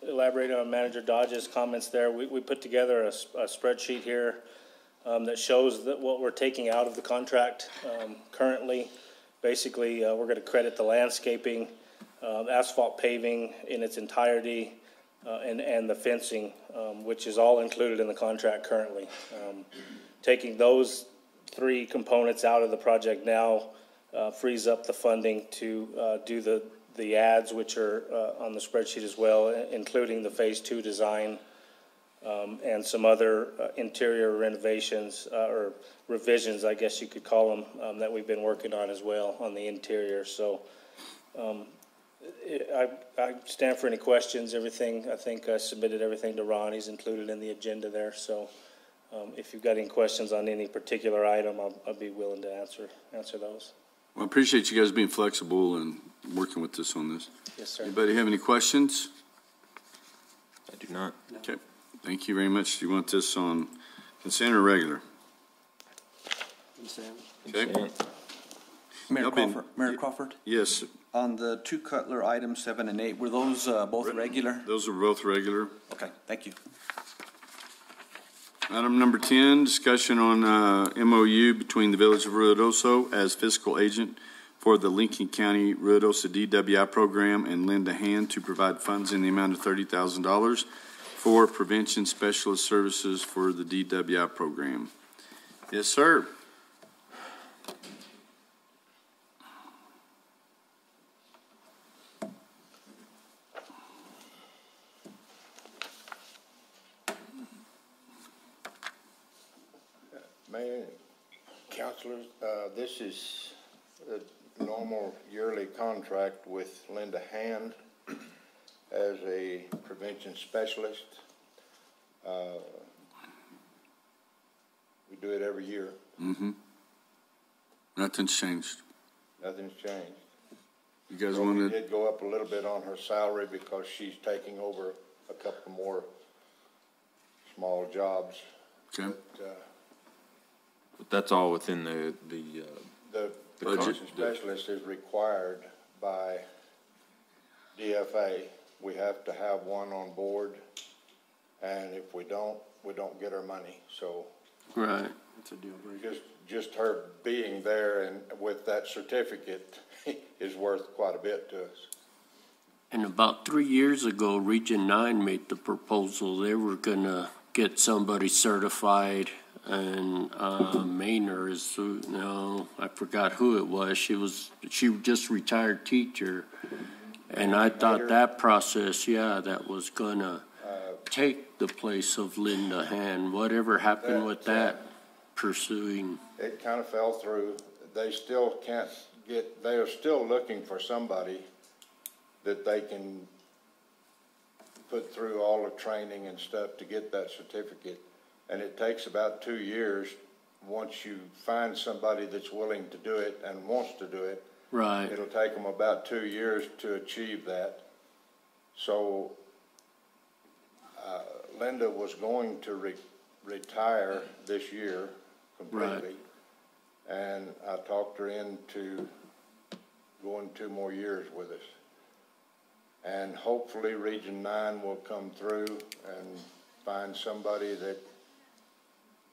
elaborating on Manager Dodge's comments there, we, we put together a spreadsheet here um, that shows that what we're taking out of the contract um, currently. Basically, uh, we're gonna credit the landscaping, um, asphalt paving in its entirety, uh, and, and the fencing, um, which is all included in the contract currently. Um, Taking those three components out of the project now uh, frees up the funding to uh, do the, the ads, which are uh, on the spreadsheet as well, including the Phase Two design um, and some other uh, interior renovations uh, or revisions, I guess you could call them, um, that we've been working on as well on the interior. So um, I, I stand for any questions. Everything, I think I submitted everything to Ron. He's included in the agenda there. So um, if you've got any questions on any particular item, I'll, I'll be willing to answer, answer those. Well, I appreciate you guys being flexible and working with us on this. Yes, sir. Anybody have any questions? I do not. Okay, thank you very much. Do you want this on consent or regular? Consent. Okay, Mayor Y'all been- Crawford, Mayor Crawford, yes, on the two Cutler items, seven and eight, were those uh, both regular? those are both regular. Okay, thank you. Item number 10, discussion on uh, MOU between the Village of Ruidoso as fiscal agent for the Lincoln County Ruidoso DWI program and Linda Hand to provide funds in the amount of $30,000 for prevention specialist services for the DWI program. Yes, sir. Mayor, councilors, uh, this is a normal yearly contract with Linda Hand as a prevention specialist. Uh, We do it every year. Mm-hmm. Nothing's changed. Nothing's changed. You guys So We did go up a little bit on her salary because she's taking over a couple more small jobs. okay, But, uh, But that's all within the, the, uh, The The prevention budget. specialist is required by DFA. We have to have one on board, and if we don't, we don't get our money. So Right. It's a deal breaker. just, just her being there and with that certificate is worth quite a bit to us. And about three years ago, Region Nine made the proposal. They were gonna get somebody certified and, uh, Maynard is, no, I forgot who it was. She was, she just retired teacher. And I thought that process, yeah, that was gonna take the place of Linda Hand. Whatever happened with that pursuing? It kind of fell through. They still can't get, they are still looking for somebody that they can put through all the training and stuff to get that certificate. And it takes about two years, once you find somebody that's willing to do it and wants to do it. Right. It'll take them about two years to achieve that. So, uh, Linda was going to re- retire this year completely. And I talked her into going two more years with us. And hopefully Region Nine will come through and find somebody that,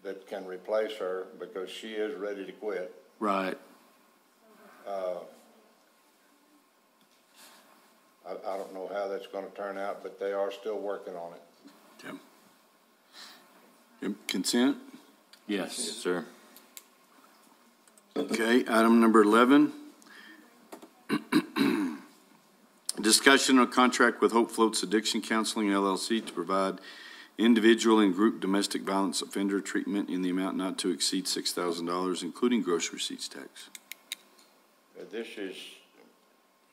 that can replace her because she is ready to quit. Right. Uh, I, I don't know how that's gonna turn out, but they are still working on it. consent? Yes. yes, sir. Okay, item number 11. Discussion on contract with Hope Floats Addiction Counseling LLC to provide individual and group domestic violence offender treatment in the amount not to exceed $6,000, including gross receipts tax. Uh, This is,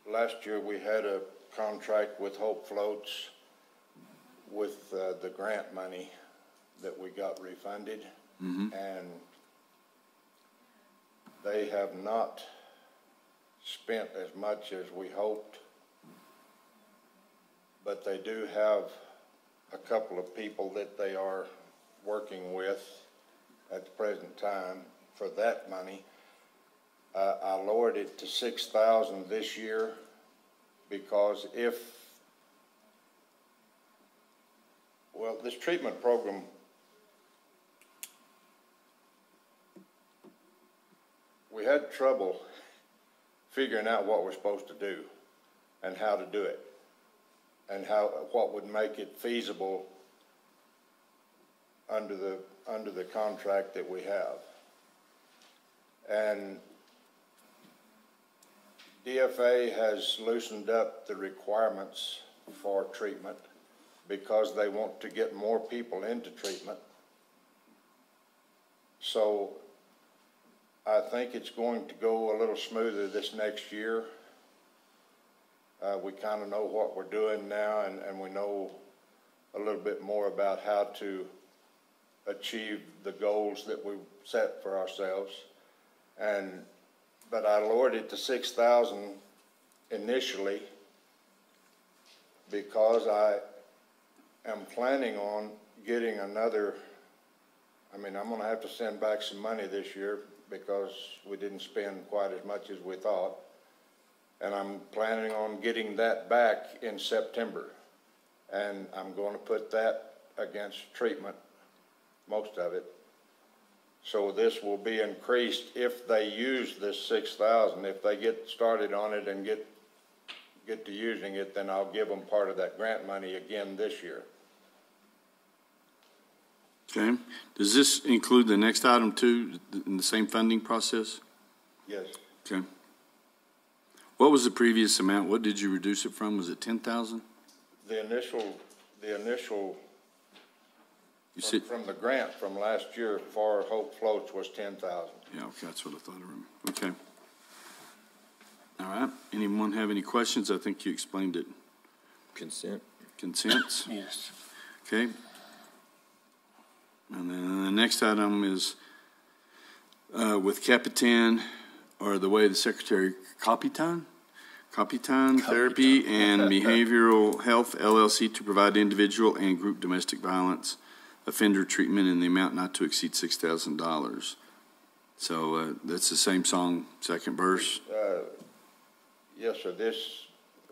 last year we had a contract with Hope Floats with uh, the grant money that we got refunded. Mhm. And they have not spent as much as we hoped. But they do have a couple of people that they are working with at the present time for that money. Uh, I lowered it to six thousand this year because if, well, this treatment program we had trouble figuring out what we're supposed to do and how to do it and how, what would make it feasible under the, under the contract that we have. And DFA has loosened up the requirements for treatment because they want to get more people into treatment. So I think it's going to go a little smoother this next year. Uh, we kind of know what we're doing now and, and we know a little bit more about how to achieve the goals that we set for ourselves. And, but I lowered it to six thousand initially because I am planning on getting another, I mean, I'm gonna have to send back some money this year because we didn't spend quite as much as we thought. And I'm planning on getting that back in September. And I'm gonna put that against treatment, most of it. So this will be increased if they use this six thousand. If they get started on it and get, get to using it, then I'll give them part of that grant money again this year. Okay. Does this include the next item too, in the same funding process? Yes. Okay. What was the previous amount? What did you reduce it from? Was it ten thousand? The initial, the initial, You from, said, from the grant from last year for Hope Floats was ten thousand. yeah, okay, that's what I thought I remember. Okay. All right. Anyone have any questions? I think you explained it. Consent. Consents? Yes. Okay. And then the next item is uh, with Capitan, or the way the secretary, Capitan? Capitan Therapy and Behavioral Health LLC to provide individual and group domestic violence offender treatment in the amount not to exceed six thousand dollars. So uh, that's the same song, second verse. Uh, yes, sir, this,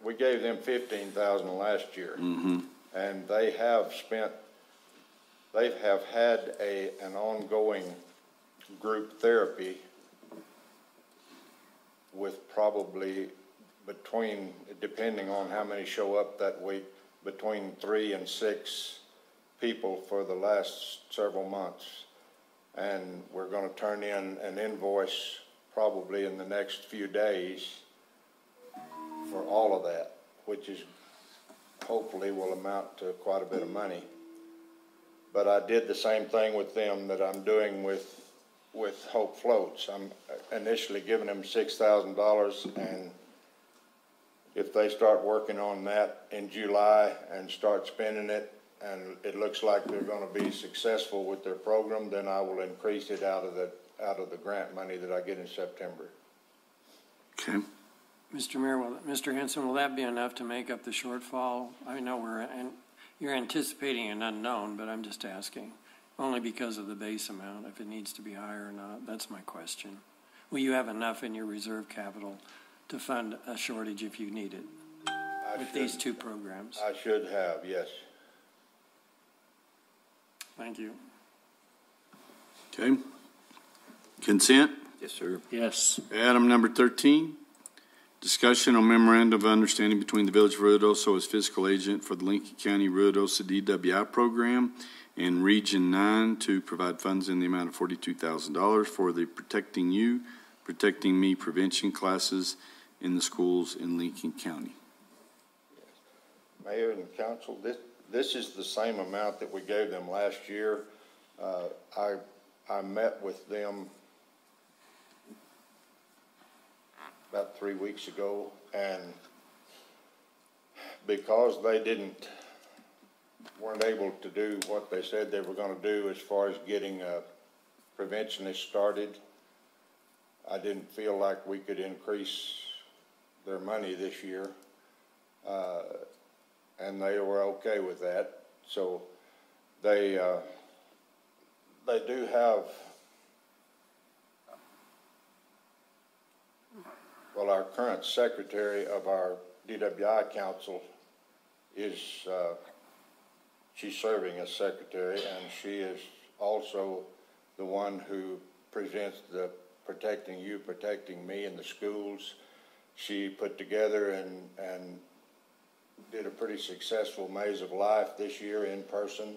we gave them fifteen thousand last year. Mm-hmm. And they have spent, they have had a, an ongoing group therapy with probably between, depending on how many show up that week, between three and six people for the last several months. And we're gonna turn in an invoice probably in the next few days for all of that, which is, hopefully will amount to quite a bit of money. But I did the same thing with them that I'm doing with, with Hope Floats. I'm initially giving them six thousand dollars and if they start working on that in July and start spending it, and it looks like they're gonna be successful with their program, then I will increase it out of the, out of the grant money that I get in September. Okay. Mr. Mayor, will, Mr. Henson, will that be enough to make up the shortfall? I know we're, and you're anticipating an unknown, but I'm just asking, only because of the base amount, if it needs to be higher or not, that's my question. Will you have enough in your reserve capital to fund a shortage if you need it I with should- these two programs? I should have, yes. Thank you. Okay. Consent? Yes, sir. Yes. Item number thirteen, discussion on memorandum of understanding between the Village of Ruidoso as fiscal agent for the Lincoln County Ruidoso DWI program and Region Nine to provide funds in the amount of forty-two thousand dollars for the Protecting You, Protecting Me prevention classes in the schools in Lincoln County. Mayor and council, this, this is the same amount that we gave them last year. Uh, I, I met with them about three weeks ago, and because they didn't, weren't able to do what they said they were gonna do as far as getting a preventionist started, I didn't feel like we could increase their money this year. Uh, and they were okay with that. So they, uh, they do have, well, our current secretary of our DWI council is, uh, she's serving as secretary, and she is also the one who presents the Protecting You, Protecting Me in the schools. She put together and, and did a pretty successful Maze of Life this year in person.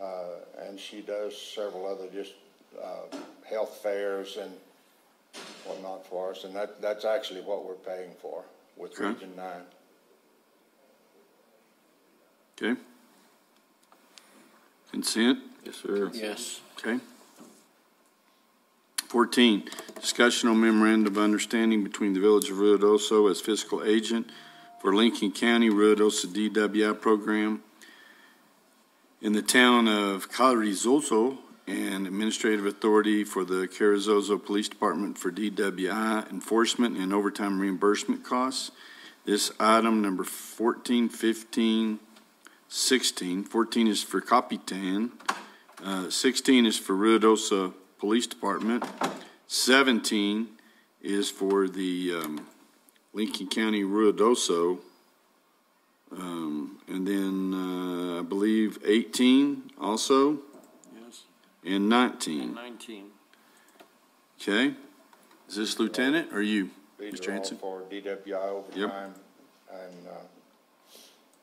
Uh, and she does several other just, uh, health fairs and whatnot for us, and that, that's actually what we're paying for with Okay. Region Nine. Okay. Consent? Yes, sir. Yes. Okay. Fourteen, discussion on memorandum of understanding between the Village of Ruidoso as fiscal agent for Lincoln County Ruidoso DWI program in the town of Carrizozo and administrative authority for the Carrizozo Police Department for DWI enforcement and overtime reimbursement costs. This item number 14, 15, 16. 14 is for Capitan. Uh, 16 is for Ruidoso Police Department. 17 is for the um, Lincoln County Ruidoso. Um, and then uh, I believe 18 also, Yes. and 19. Nineteen. Okay. Is this Lieutenant or you, These Mr. are Hanson? for DWI overtime and, uh,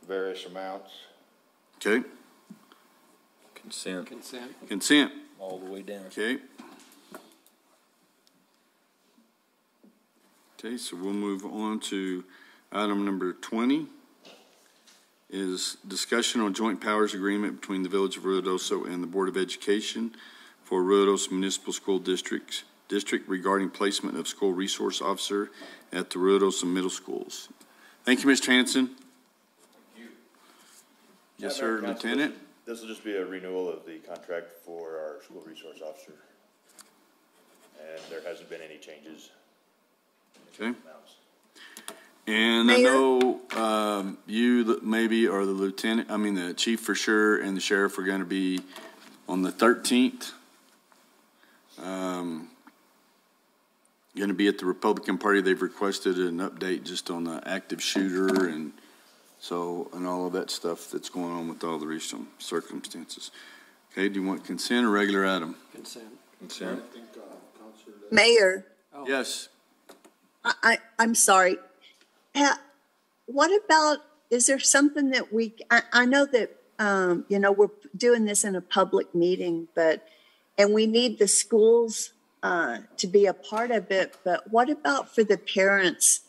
various amounts. Okay. Consent. Consent. Consent. All the way down. Okay. Okay, so we'll move on to item number 20 is discussion on joint powers agreement between the Village of Ruidoso and the Board of Education for Ruidoso Municipal School Districts, District regarding placement of school resource officer at the Ruidoso Middle Schools. Thank you, Mr. Hanson. Yes, sir, Council, Lieutenant. This will just be a renewal of the contract for our school resource officer. And there hasn't been any changes. Okay. amounts. And I know um, you maybe, or the lieutenant, I mean, the chief for sure, and the sheriff are going to be on the 13th. Um, Going to be at the Republican Party. They've requested an update just on the active shooter and so, and all of that stuff that's going on with all the recent circumstances. Okay, do you want consent or regular item? Consent. Consent. Mayor, Yes. I, I, I'm sorry. Ha, what about, is there something that we, I, I know that, um, you know, we're doing this in a public meeting, but, and we need the schools, uh, to be a part of it, but what about for the parents?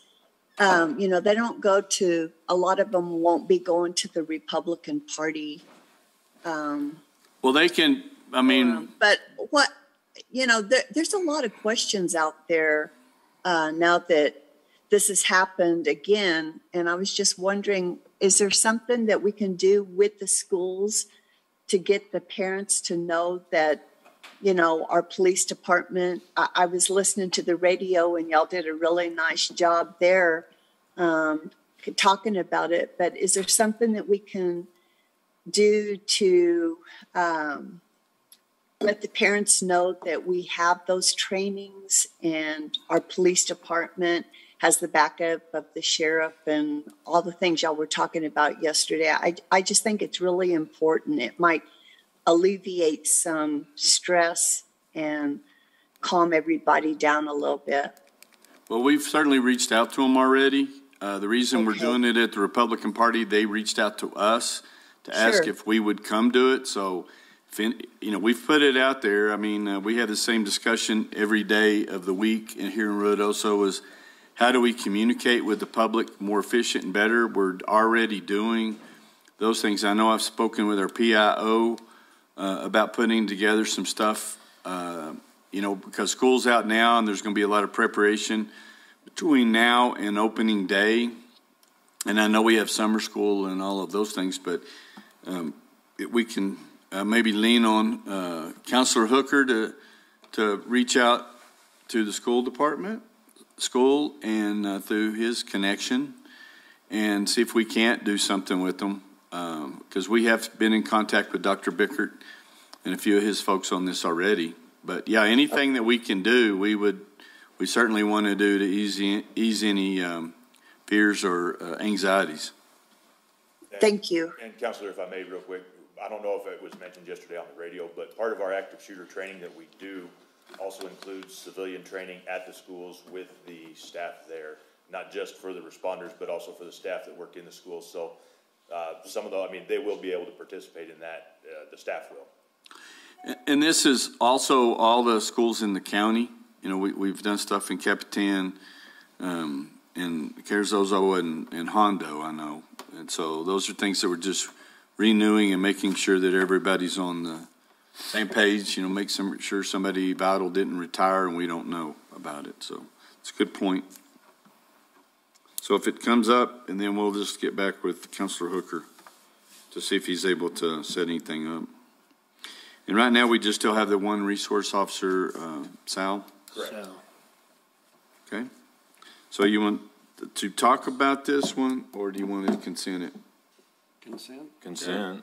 Um, you know, they don't go to, a lot of them won't be going to the Republican Party. Um, Well, they can, I mean, but what, you know, there, there's a lot of questions out there uh, now that this has happened again. And I was just wondering, is there something that we can do with the schools to get the parents to know that, you know, our police department, I, I was listening to the radio and y'all did a really nice job there um, talking about it. But is there something that we can do to, um, let the parents know that we have those trainings and our police department has the backup of the sheriff and all the things y'all were talking about yesterday. I, I just think it's really important. It might alleviate some stress and calm everybody down a little bit. Well, we've certainly reached out to them already. Uh, the reason we're doing it at the Republican Party, they reached out to us to ask if we would come do it. So, if, in- you know, we've put it out there. I mean, uh, we have the same discussion every day of the week in here in Ruidoso is how do we communicate with the public more efficient and better? We're already doing those things. I know I've spoken with our PIO uh, about putting together some stuff, uh, you know, because school's out now and there's going to be a lot of preparation between now and opening day. And I know we have summer school and all of those things, but um, it- we can uh, maybe lean on uh, Counselor Hooker to to reach out to the school department, school, and uh, through his connection, and see if we can't do something with them. Because we have been in contact with Dr. Bickert and a few of his folks on this already. But yeah, anything that we can do, we would, we certainly want to do to ease, ease any um, fears or uh, anxieties. Thank you. And Counselor, if I may, real quick, I don't know if it was mentioned yesterday on the radio, but part of our active shooter training that we do also includes civilian training at the schools with the staff there, not just for the responders, but also for the staff that work in the schools. So, uh, some of the, I mean, they will be able to participate in that, uh, the staff will. And this is also all the schools in the county, you know, we, we've done stuff in Capitan, um, in Carrizozo and, and Hondo, I know. And so those are things that we're just renewing and making sure that everybody's on the same page, you know, make some, sure somebody vital didn't retire and we don't know about it. So it's a good point. So if it comes up, and then we'll just get back with Counselor Hooker to see if he's able to set anything up. And right now, we just still have the one resource officer, uh, Sal. Correct. Okay. So you want to talk about this one, or do you want to consent it? Consent? Consent.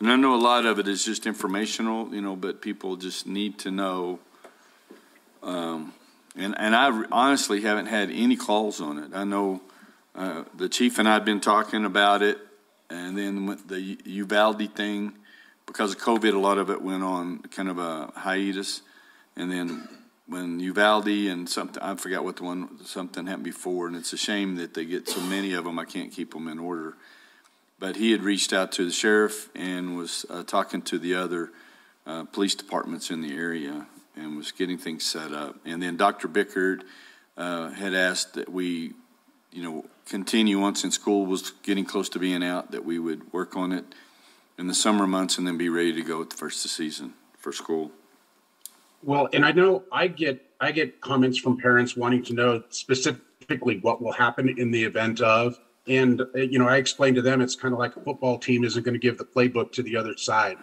And I know a lot of it is just informational, you know, but people just need to know. Um, and, and I honestly haven't had any calls on it. I know uh, the chief and I have been talking about it, and then with the Uvalde thing, because of COVID, a lot of it went on kind of a hiatus. And then when Uvalde and something, I forgot what the one, something happened before, and it's a shame that they get so many of them, I can't keep them in order. But he had reached out to the sheriff and was uh, talking to the other uh, police departments in the area and was getting things set up. And then Dr. Bickard uh, had asked that we, you know, continue once in school was getting close to being out, that we would work on it in the summer months and then be ready to go at the first of the season for school. Well, and I know I get I get comments from parents wanting to know specifically what will happen in the event of and, you know, I explained to them, it's kind of like a football team isn't going to give the playbook to the other side.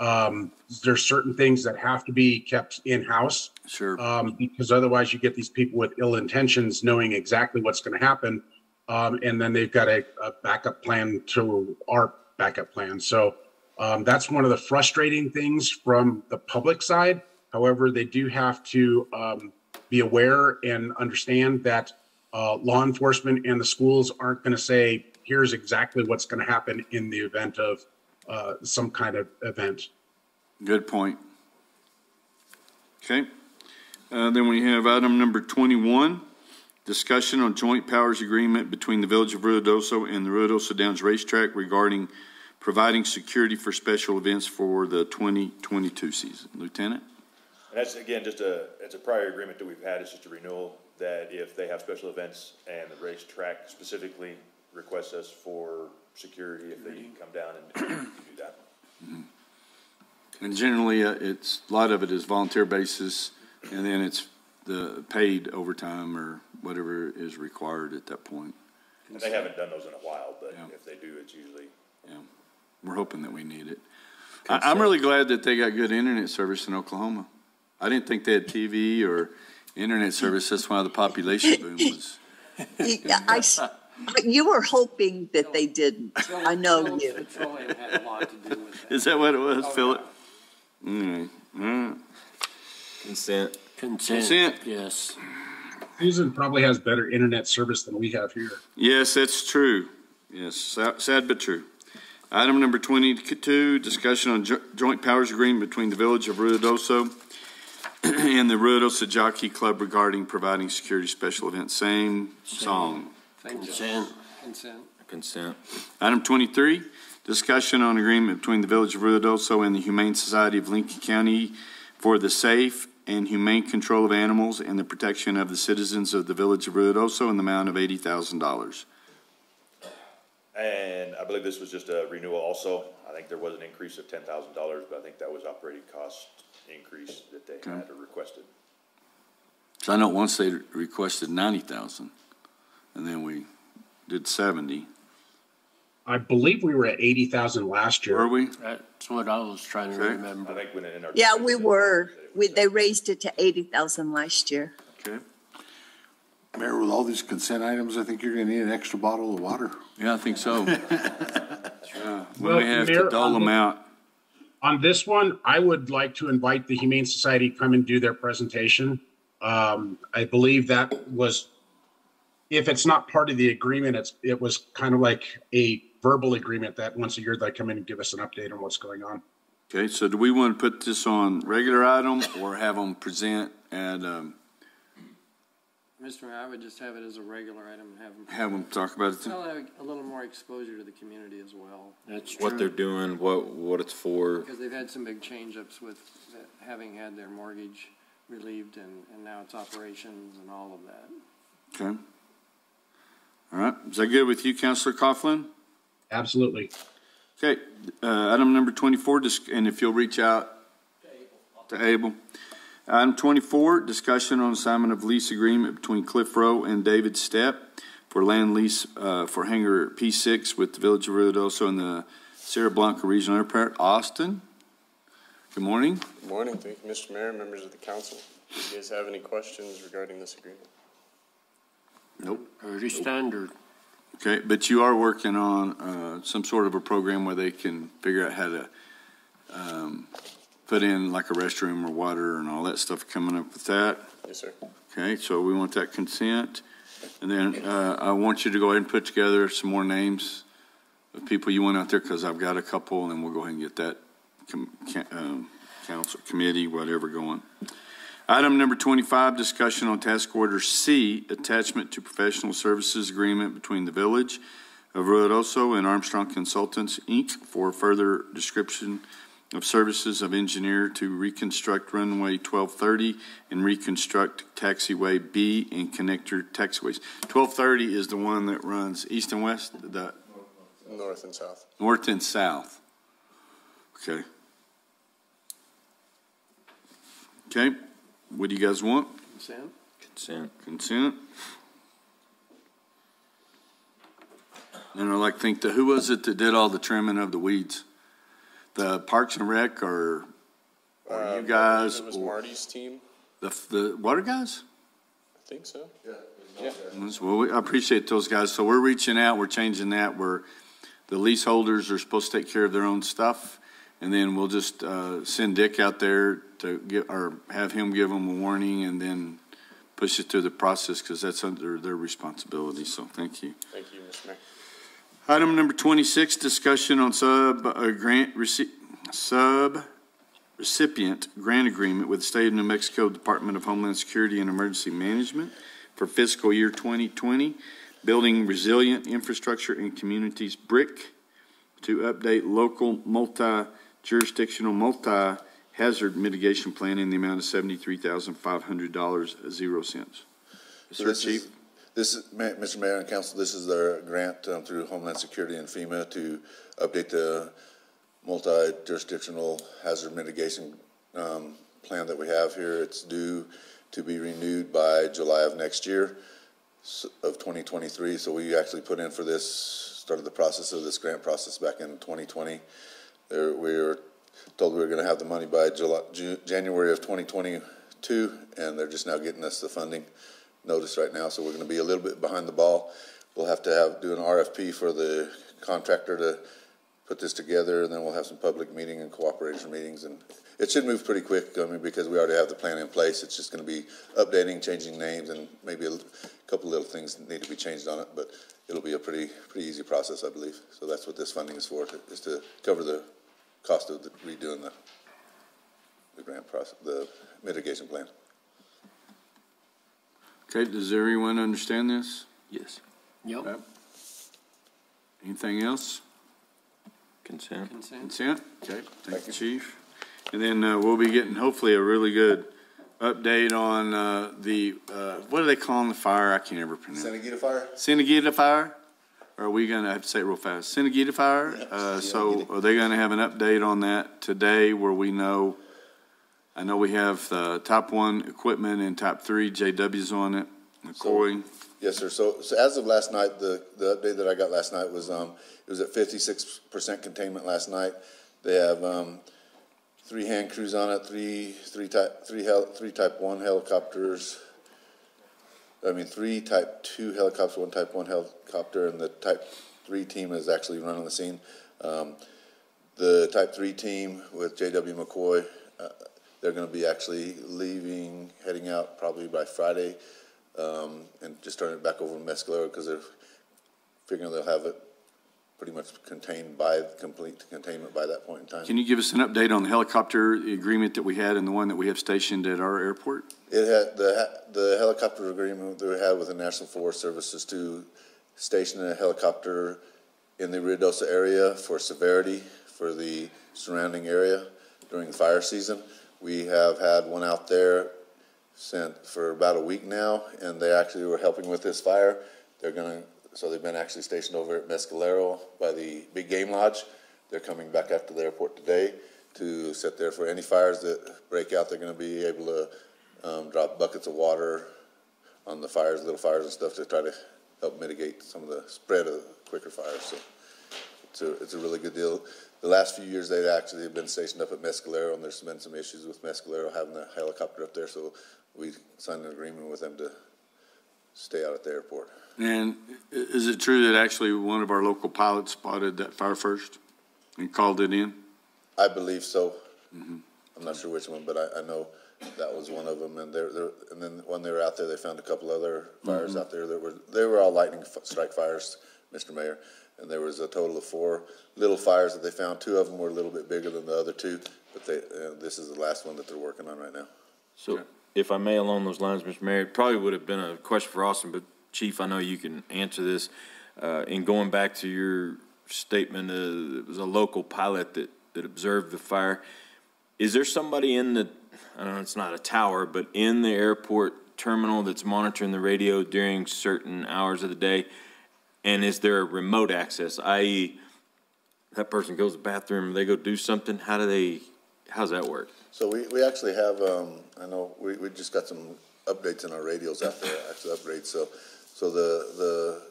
Um, there's certain things that have to be kept in house. Sure. Um, because otherwise you get these people with ill intentions knowing exactly what's going to happen. Um, and then they've got a, a, backup plan to our backup plan. So um, that's one of the frustrating things from the public side. However, they do have to um, be aware and understand that uh, law enforcement and the schools aren't going to say, here's exactly what's going to happen in the event of uh, some kind of event. Good point. Okay. Uh, then we have item number 21, discussion on joint powers agreement between the Village of Ruidoso and the Ruidoso Downs Racetrack regarding providing security for special events for the 2022 season. Lieutenant? And that's, again, just a, it's a prior agreement that we've had. It's just a renewal that if they have special events and the racetrack specifically requests us for security, if they come down and do that. And generally, uh, it's, a lot of it is volunteer basis, and then it's the paid overtime or whatever is required at that point. And they haven't done those in a while, but if they do, it's usually. Yeah, we're hoping that we need it. I, I'm really glad that they got good internet service in Oklahoma. I didn't think they had TV or internet service. That's why the population boom was. Yeah, I s- but you were hoping that they didn't. I know you. Petroleum had a lot to do with that. Is that what it was, Oh, Philip? Mm, mm. Consent. Consent. Consent. Yes. Susan probably has better internet service than we have here. Yes, that's true. Yes, sa- sad but true. Item number twenty-two, discussion on jo- joint powers agreement between the Village of Ruidoso and the Ruidoso Jockey Club regarding providing security special events. Same song. Consent. Consent. Consent. Item twenty-three, discussion on agreement between the Village of Ruidoso and the Humane Society of Lincoln County for the safe and humane control of animals and the protection of the citizens of the Village of Ruidoso in the amount of eighty thousand dollars. And I believe this was just a renewal also. I think there was an increase of ten thousand dollars, but I think that was operating cost increase that they had or requested. So I know once they requested ninety thousand, and then we did seventy. I believe we were at eighty thousand last year. Were we? That's what I was trying to Okay. remember. I think when in. Yeah, we were. We, they raised it to eighty thousand last year. Okay. Mayor, with all these consent items, I think you're gonna need an extra bottle of water. Yeah, I think so. Yeah, we Well, may have Mayor, to dole on them out. On this one, I would like to invite the Humane Society to come and do their presentation. Um, I believe that was, if it's not part of the agreement, it's, it was kind of like a verbal agreement that once a year they come in and give us an update on what's going on. Okay, so do we want to put this on regular item or have them present at, um, Mr. Mayor, I would just have it as a regular item and have them. Have them talk about it. They'll have a little more exposure to the community as well. That's what they're doing, what, what it's for. Because they've had some big change-ups with having had their mortgage relieved and, and now it's operations and all of that. Okay. All right, is that good with you, Councilor Coughlin? Absolutely. Okay, uh, item number twenty-four, and if you'll reach out to Abel. Item twenty-four, discussion on assignment of lease agreement between Cliff Row and David Stepp for land lease, uh, for hangar P six with the Village of Ruidoso and the Sierra Blanca Regional Airport. Austin? Good morning. Good morning. Thank you, Mr. Mayor, members of the council. Do you guys have any questions regarding this agreement? Nope. Pretty standard. Okay, but you are working on, uh, some sort of a program where they can figure out how to, um, put in like a restroom or water and all that stuff coming up with that? Yes, sir. Okay, so we want that consent. And then, uh, I want you to go ahead and put together some more names of people you want out there, because I've got a couple, and then we'll go ahead and get that com- um, council, committee, whatever going. Item number twenty-five, discussion on task order C, attachment to professional services agreement between the Village of Ruidoso and Armstrong Consultants, Inc. for further description of services of engineer to reconstruct runway twelve thirty and reconstruct taxiway B and connector taxiways. Twelve thirty is the one that runs east and west, the North and south. north and south. Okay. Okay, what do you guys want? Consent? Consent. Consent? And I like to think that, who was it that did all the trimming of the weeds? The Parks and Rec or, or Uh, you guys? It was or Marty's team. The, the water guys? I think so. Yeah. Yeah. Well, we- I appreciate those guys. So we're reaching out, we're changing that, where the leaseholders are supposed to take care of their own stuff. And then we'll just, uh, send Dick out there to get, or have him give them a warning and then push it through the process, because that's under their responsibility. So thank you. Thank you, Mr. Mayor. Item number twenty-six, discussion on sub, uh, grant rece- sub recipient grant agreement with the State of New Mexico Department of Homeland Security and Emergency Management for fiscal year twenty twenty, building resilient infrastructure in communities BRIC to update local multi-jurisdictional, multi-hazard mitigation plan in the amount of seventy-three thousand five hundred dollars, zero cents. So Sir this Chief? is- This is, Mr. Mayor and Council, this is their grant um, through Homeland Security and FEMA to update the multi-jurisdictional hazard mitigation um, plan that we have here. It's due to be renewed by July of next year of 2023. So we actually put in for this, started the process of this grant process back in 2020. There, we were told we were going to have the money by July, Ju- January of 2022, and they're just now getting us the funding notice right now, so we're gonna be a little bit behind the ball. We'll have to have, do an RFP for the contractor to put this together, and then we'll have some public meeting and cooperation meetings, and it should move pretty quick, I mean, because we already have the plan in place. It's just gonna be updating, changing names, and maybe a couple little things need to be changed on it, but it'll be a pretty, pretty easy process, I believe. So that's what this funding is for, is to cover the cost of the- redoing the, the grant process, the mitigation plan. Okay, does everyone understand this? Yes. Yep. Anything else? Consent. Consent? Consent? Okay, thank you, Chief. And then, uh, we'll be getting hopefully a really good update on, uh, the, uh, what do they calling the fire? I can't ever pronounce. it. Senegita Fire? Senegita Fire? Are we gonna, I have to say it real fast, Senegita Fire? Uh, so are they gonna have an update on that today where we know, I know we have, uh, top one equipment and top three JWs on it, McCoy. Yes, sir. So, so as of last night, the, the update that I got last night was, um, it was at fifty-six percent containment last night. They have, um, three hand crews on it, three, three type, three hel, three type one helicopters. I mean, three type two helicopters, one type one helicopter, and the type three team is actually running the scene. Um, the type three team with JW McCoy, uh, they're gonna be actually leaving, heading out probably by Friday um, and just turning it back over to Mescalero because they're figuring they'll have it pretty much contained by, complete containment by that point in time. Can you give us an update on the helicopter agreement that we had and the one that we have stationed at our airport? It had, the, the helicopter agreement that we had with the National Forest Services to station a helicopter in the Rio Ruidoso area for severity for the surrounding area during the fire season. We have had one out there sent for about a week now, and they actually were helping with this fire. They're gonna, so they've been actually stationed over at Mescalero by the Big Game Lodge. They're coming back after the airport today to sit there for any fires that break out. They're gonna be able to um, drop buckets of water on the fires, little fires and stuff to try to help mitigate some of the spread of quicker fires. So it's a, it's a really good deal. The last few years, they've actually been stationed up at Mescalero, and there's been some issues with Mescalero having the helicopter up there, so we signed an agreement with them to stay out at the airport. And is it true that actually one of our local pilots spotted that fire first and called it in? I believe so. I'm not sure which one, but I, I know that was one of them, and they're, they're, and then when they were out there, they found a couple other fires Mhm. out there that were, they were all lightning f- strike fires, Mr. Mayor. And there was a total of four little fires that they found. Two of them were a little bit bigger than the other two, but they, uh, this is the last one that they're working on right now. So if I may, along those lines, Mr. It probably would have been a question for Austin, but Chief, I know you can answer this. Uh, in going back to your statement, uh, it was a local pilot that, that observed the fire. Is there somebody in the, I don't know, it's not a tower, but in the airport terminal that's monitoring the radio during certain hours of the day? And is there a remote access, i.e., that person goes to the bathroom, they go do something, how do they, how's that work? So we, we actually have, um, I know, we, we just got some updates in our radios after actually upgrades, so, so the, the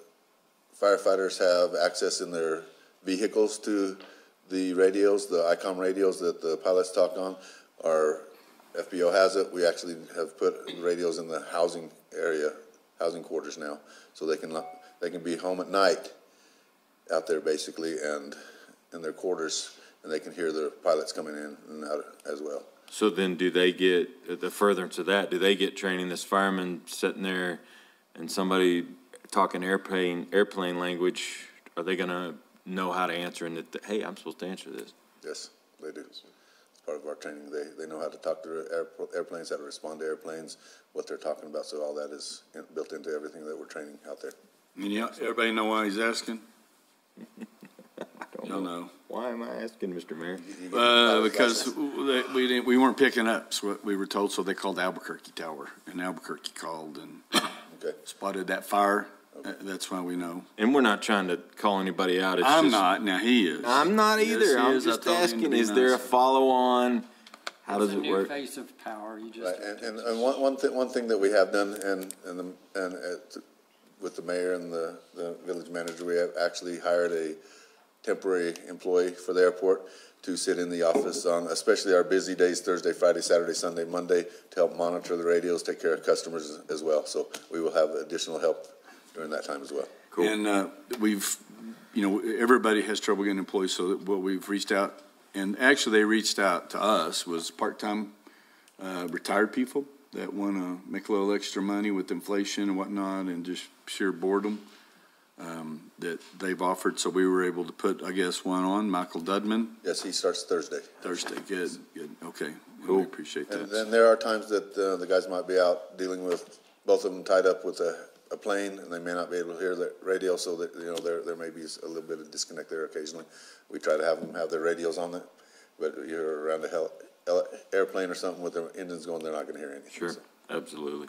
firefighters have access in their vehicles to the radios, the ICOM radios that the pilots talk on. Our FBO has it, we actually have put radios in the housing area, housing quarters now, so they can, they can be home at night out there basically, and in their quarters, and they can hear the pilots coming in and out as well. So then do they get, the furtherance of that, do they get training, this fireman sitting there and somebody talking airplane, airplane language, are they gonna know how to answer and that, hey, I'm supposed to answer this? Yes, they do. It's part of our training. They, they know how to talk to air, airplanes, how to respond to airplanes, what they're talking about. So all that is in- built into everything that we're training out there. And yeah, everybody know why he's asking? Y'all know. Why am I asking, Mr. Mayor? Uh, because we we didn't, we weren't picking up, is what we were told, so they called Albuquerque Tower, and Albuquerque called and spotted that fire. Uh, That's why we know. And we're not trying to call anybody out, it's I'm just- not, now he is. I'm not Yes, he either, I'm is. I just told him to asking, be is there a nice. follow-on? How does It's it a new work? face of power, you just. Right, and, and, and one, one thing, one thing that we have done, and, and, the- and at, with the mayor and the, the village manager, we have actually hired a temporary employee for the airport to sit in the office on, especially our busy days, Thursday, Friday, Saturday, Sunday, Monday, to help monitor the radios, take care of customers as well. So we will have additional help during that time as well. Cool. And uh, we've, you know, everybody has trouble getting employees, so that what we've reached out, and actually they reached out to us, was part-time uh, retired people that want to make a little extra money with inflation and whatnot, and just sheer boredom um, that they've offered. So we were able to put, I guess, one on, Michael Dudman. Yes, he starts Thursday. Thursday, good, good, okay. We appreciate that. And that. then there are times that uh, the guys might be out dealing with, both of them tied up with a, a plane, and they may not be able to hear the radio, so that, you know, there, there may be a little bit of disconnect there occasionally. We try to have them have their radios on it, but you're around a hel, hel- airplane or something with their engines going, they're not gonna hear anything. Sure, absolutely.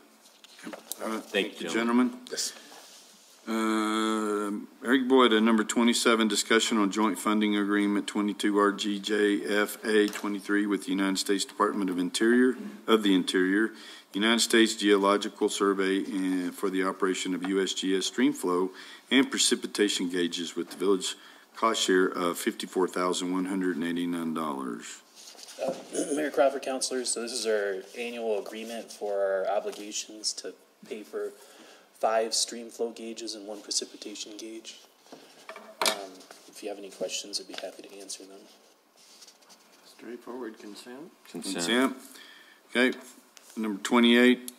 Uh, Thank you, Gentlemen? Yes. Uh, Eric Boyd, uh, number twenty-seven, discussion on joint funding agreement twenty-two RGJFA twenty-three with the United States Department of Interior, of the Interior, United States Geological Survey, and for the operation of USGS streamflow and precipitation gauges with the village cost share of fifty-four thousand one hundred and eighty-nine dollars. Uh, Mayor Crawford, councilors, so this is our annual agreement for our obligations to pay for five stream flow gauges and one precipitation gauge. Um, If you have any questions, I'd be happy to answer them. Straightforward consent. Consent. Okay, number twenty-eight,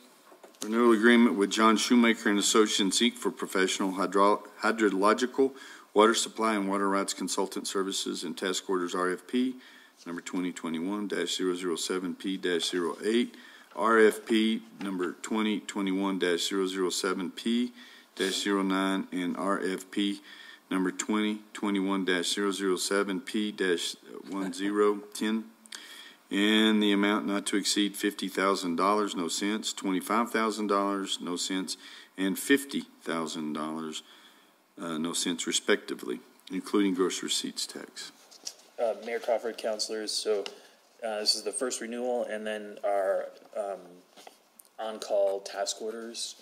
renewal agreement with John Shomaker and Associates Inc. for professional hydro, hydrological Water Supply and Water Rights Consultant Services and Task Orders RFP number 2021-007P-08, RFP number 2021-007P-09, and RFP number 2021-007P-1010 in the amount not to exceed $50,000, no cents, $25,000, no cents, and $50,000, uh, no cents respectively, including gross receipts tax. Uh, Mayor Crawford, councilors, so uh, this is the first renewal, and then our um, on-call task orders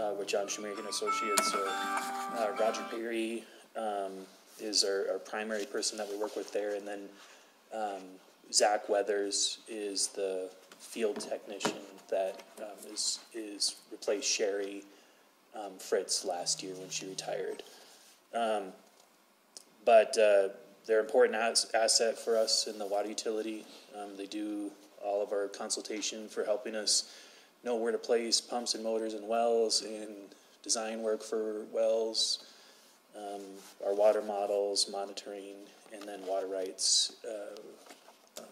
uh, with John Shomaker and Associates. So uh, Roger Perry um, is our, our primary person that we work with there, and then um, Zach Weathers is the field technician that um, is is replaced Sherry um, Fritz last year when she retired. Um, but uh, they're an important as- asset for us in the water utility. Um, they do all of our consultation for helping us know where to place pumps and motors and wells and design work for wells, um, our water models, monitoring, and then water rights uh, um,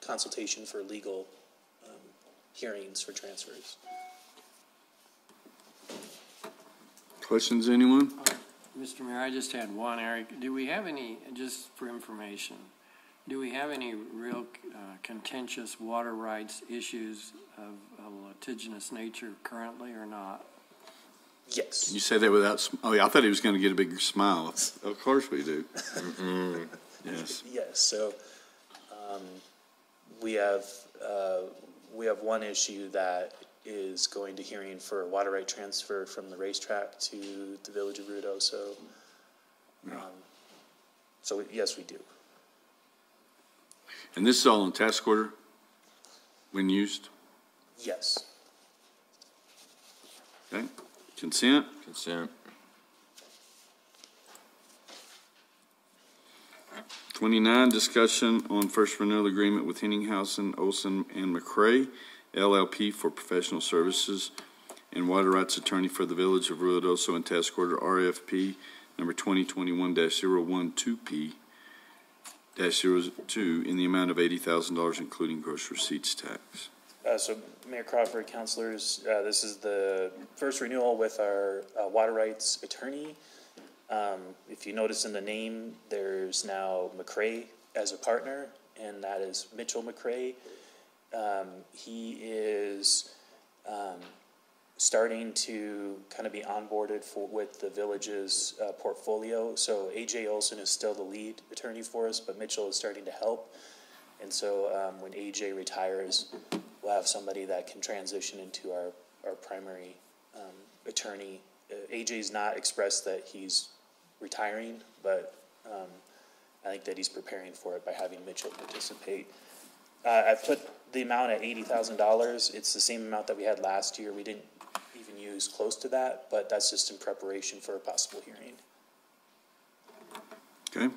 consultation for legal um, hearings for transfers. Questions, anyone? Mr. Mayor, I just had one, Eric. Do we have any, just for information, do we have any real uh, contentious water rights issues of a litigious nature currently or not? Yes. Can you say that without, sm- oh, yeah, I thought he was going to get a big smile. Of course we do. Yes. Yes, so, um, we have, uh, we have one issue that is going to hearing for a water right transfer from the racetrack to the village of Rudo, so, um, so yes, we do. And this is all in task order when used? Yes. Okay. Consent? Consent. 29, discussion on first renewal agreement with Hennighausen, Olsen, and McCrea, LLP for professional services and water rights attorney for the village of Ruidoso and task order RFP number 2021-012P zero two in the amount of eighty thousand dollars, including gross receipts tax. Uh, so Mayor Crawford, councilors, uh, this is the first renewal with our, uh, water rights attorney. Um, if you notice in the name, there's now McCrea as a partner, and that is Mitchell McCrea. Um, he is, um, starting to kind of be onboarded for, with the village's, uh, portfolio. So AJ Olsen is still the lead attorney for us, but Mitchell is starting to help. And so, um, when AJ retires, we'll have somebody that can transition into our, our primary, um, attorney. Uh, AJ's not expressed that he's retiring, but, um, I think that he's preparing for it by having Mitchell participate. Uh, I've put the amount at eighty thousand dollars. It's the same amount that we had last year. We didn't even use close to that, but that's just in preparation for a possible hearing. Okay?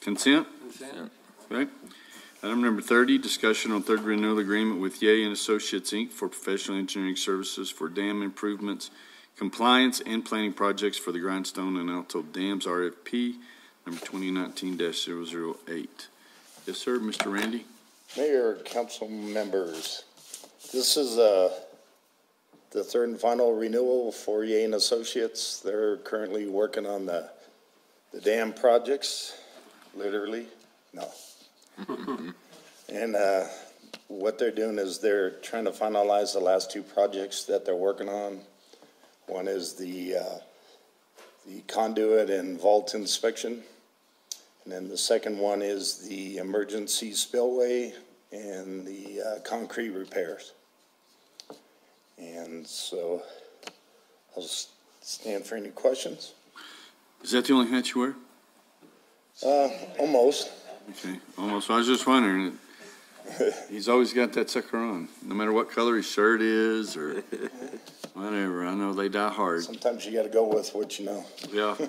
Consent? Consent. Okay. Item number thirty, discussion on third renewal agreement with Yeh and Associates, Inc. for professional engineering services for dam improvements, compliance, and planning projects for the Grindstone and Alto Dams RFP, number twenty nineteen 8 Yes, sir, Mr. Randy? Mayor, council members, this is, uh, the third and final renewal for Yeh and Associates. They're currently working on the, the dam projects, literally, no. And, uh, what they're doing is they're trying to finalize the last two projects that they're working on. One is the, uh, the conduit and vault inspection. And then the second one is the emergency spillway and the uh, concrete repairs. And so I'll stand for any questions. Is that the only hat you wear? Uh, almost. Okay, almost. I was just wondering. He's always got that sucker on, no matter what color his shirt is or whatever. I know they die hard. Sometimes you gotta go with what you know. Yeah.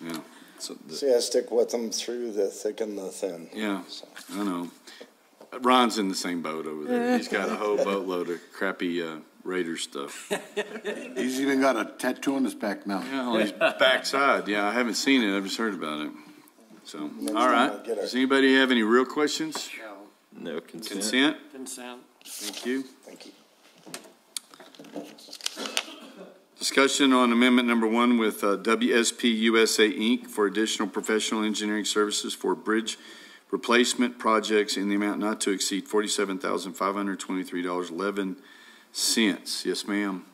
Yeah. So the- See, I stick with them through the thick and the thin. Yeah, I know. Ron's in the same boat over there. He's got a whole boatload of crappy uh, Raider stuff. He's even got a tattoo on his back now. Yeah, on his backside. Yeah, I haven't seen it. I've just heard about it. So, all right. Does anybody have any real questions? No consent. Consent? Consent. Thank you. Thank you. Discussion on amendment number one with uh, WSP USA Inc. for additional professional engineering services for bridge replacement projects in the amount not to exceed forty-seven thousand five hundred twenty-three dollars eleven cents. Yes, ma'am.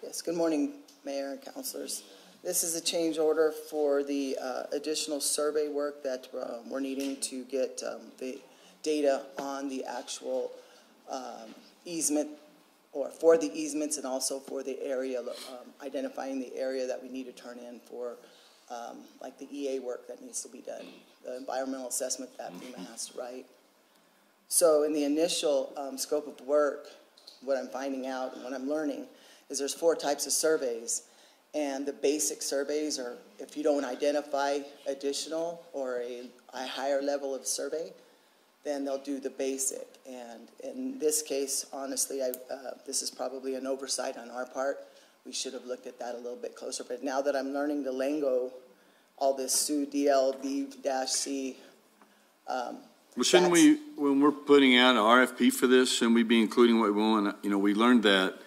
Yes, good morning, Mayor and Councilors. This is a change order for the uh, additional survey work that uh, we're needing to get um, the data on the actual um, easement or for the easements and also for the area, um, identifying the area that we need to turn in for um, like the EA work that needs to be done, the environmental assessment that FEMA has to write. So in the initial um, scope of work, what I'm finding out and what I'm learning is there's four types of surveys. And the basic surveys are if you don't identify additional or a, a higher level of survey, then they'll do the basic. And in this case, honestly, I, uh, this is probably an oversight on our part. We should have looked at that a little bit closer. But now that I'm learning the lingo, all this SU dash C, um, Well, shouldn't we, when we're putting out an RFP for this, shouldn't we be including what we want? You know, we learned that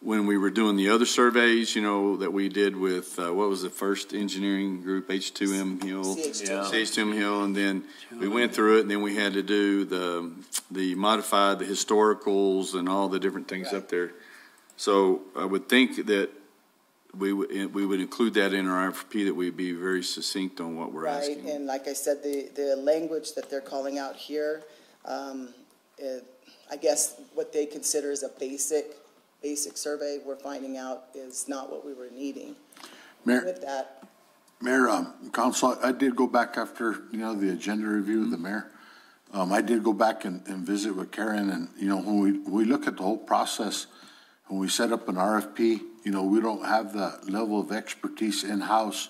when we were doing the other surveys, you know, that we did with, uh, what was the first engineering group, H2M Hill? CH2M. Yeah. CH2M Hill, and then we went through it, and then we had to do the, the modified, the historicals and all the different things up there. So I would think that we would, we would include that in our RFP, that we'd be very succinct on what we're asking. right? And like I said, the, the language that they're calling out here, um, it, I guess what they consider is a basic, basic survey, we're finding out is not what we were needing. Mayor, With that, Mayor, um, Council, I did go back after, you know, the agenda review of the mayor. Um, I did go back and, and visit with Karen and, you know, when we, we look at the whole process, when we set up an RFP, you know, we don't have the level of expertise in-house.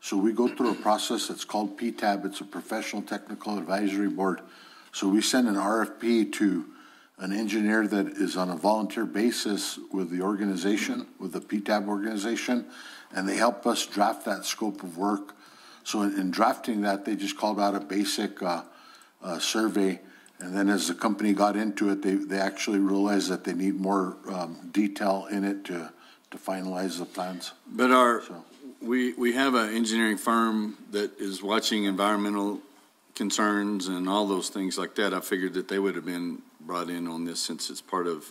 So we go through a process that's called PTAB. It's a Professional Technical Advisory Board. So we send an RFP to an engineer that is on a volunteer basis with the organization, with the PTAB organization, and they help us draft that scope of work. So in, in drafting that, they just called out a basic uh, uh, survey. And then as the company got into it, they, they actually realized that they need more um, detail in it to, to finalize the plans. But our, we, we have an engineering firm that is watching environmental concerns and all those things like that. I figured that they would have been brought in on this since it's part of,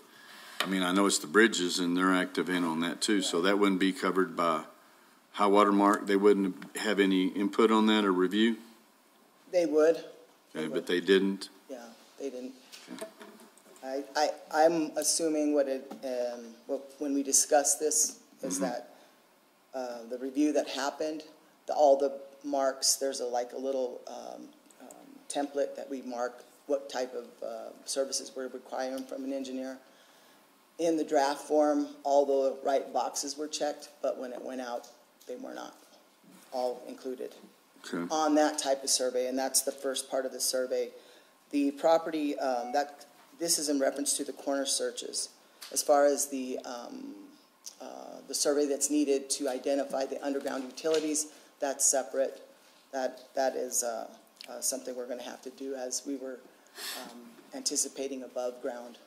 I mean, I know it's the bridges and they're active in on that too, so that wouldn't be covered by high water mark. They wouldn't have any input on that or review, they would, okay, but they didn't. They didn't. I, I, I'm assuming what it, um, what, when we discussed this, is Mhm. that, uh, the review that happened, the, all the marks, there's a, like a little, um, um, template that we mark what type of, uh, services we're requiring from an engineer. In the draft form, all the right boxes were checked, but when it went out, they were not all included Okay. on that type of survey, and that's the first part of the survey. The property, um, that, this is in reference to the corner searches. As far as the, um, uh, the survey that's needed to identify the underground utilities, that's separate. That, that is, uh, uh, something we're gonna have to do as we were, um, anticipating above-ground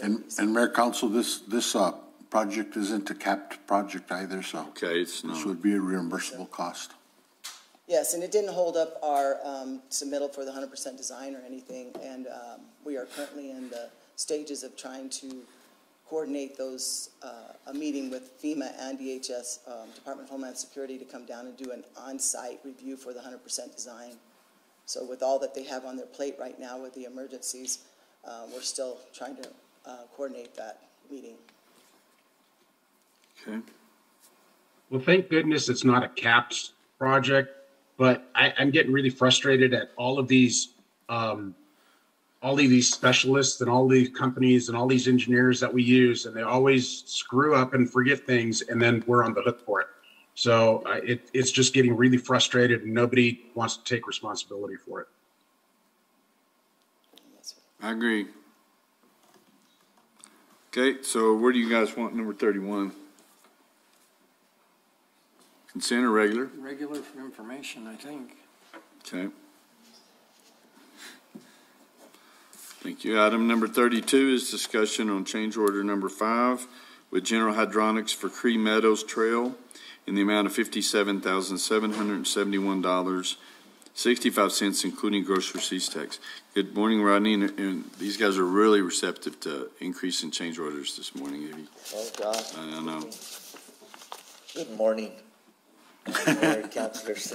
And, and Mayor Council, this, this, uh, project isn't a capped project either, so. Okay, it's This not. would be a reimbursable cost. Yes, and it didn't hold up our um, submittal for the hundred percent design or anything, and um, we are currently in the stages of trying to coordinate those, uh, a meeting with FEMA and DHS, um, Department of Homeland Security, to come down and do an on-site review for the hundred percent design. So with all that they have on their plate right now with the emergencies, uh, we're still trying to uh, coordinate that meeting. Okay. Well, thank goodness it's not a capped project, but I, I'm getting really frustrated at all of these, um, all of these specialists and all these companies and all these engineers that we use, and they always screw up and forget things, and then we're on the hook for it. So uh, it, it's just getting really frustrated, and nobody wants to take responsibility for it. I agree. Okay, so where do you guys want number thirty-one? Consent or regular? Regular for information, I think. Okay. Thank you. Item number thirty-two is discussion on change order number five with General Hydronics for Cree Meadows Trail in the amount of fifty-seven thousand, seven hundred and seventy-one dollars, sixty-five cents, including gross receipts tax. Good morning, Rodney, and, and these guys are really receptive to increase in change orders this morning, Evie. Oh, God. I know. Good morning, Councilors.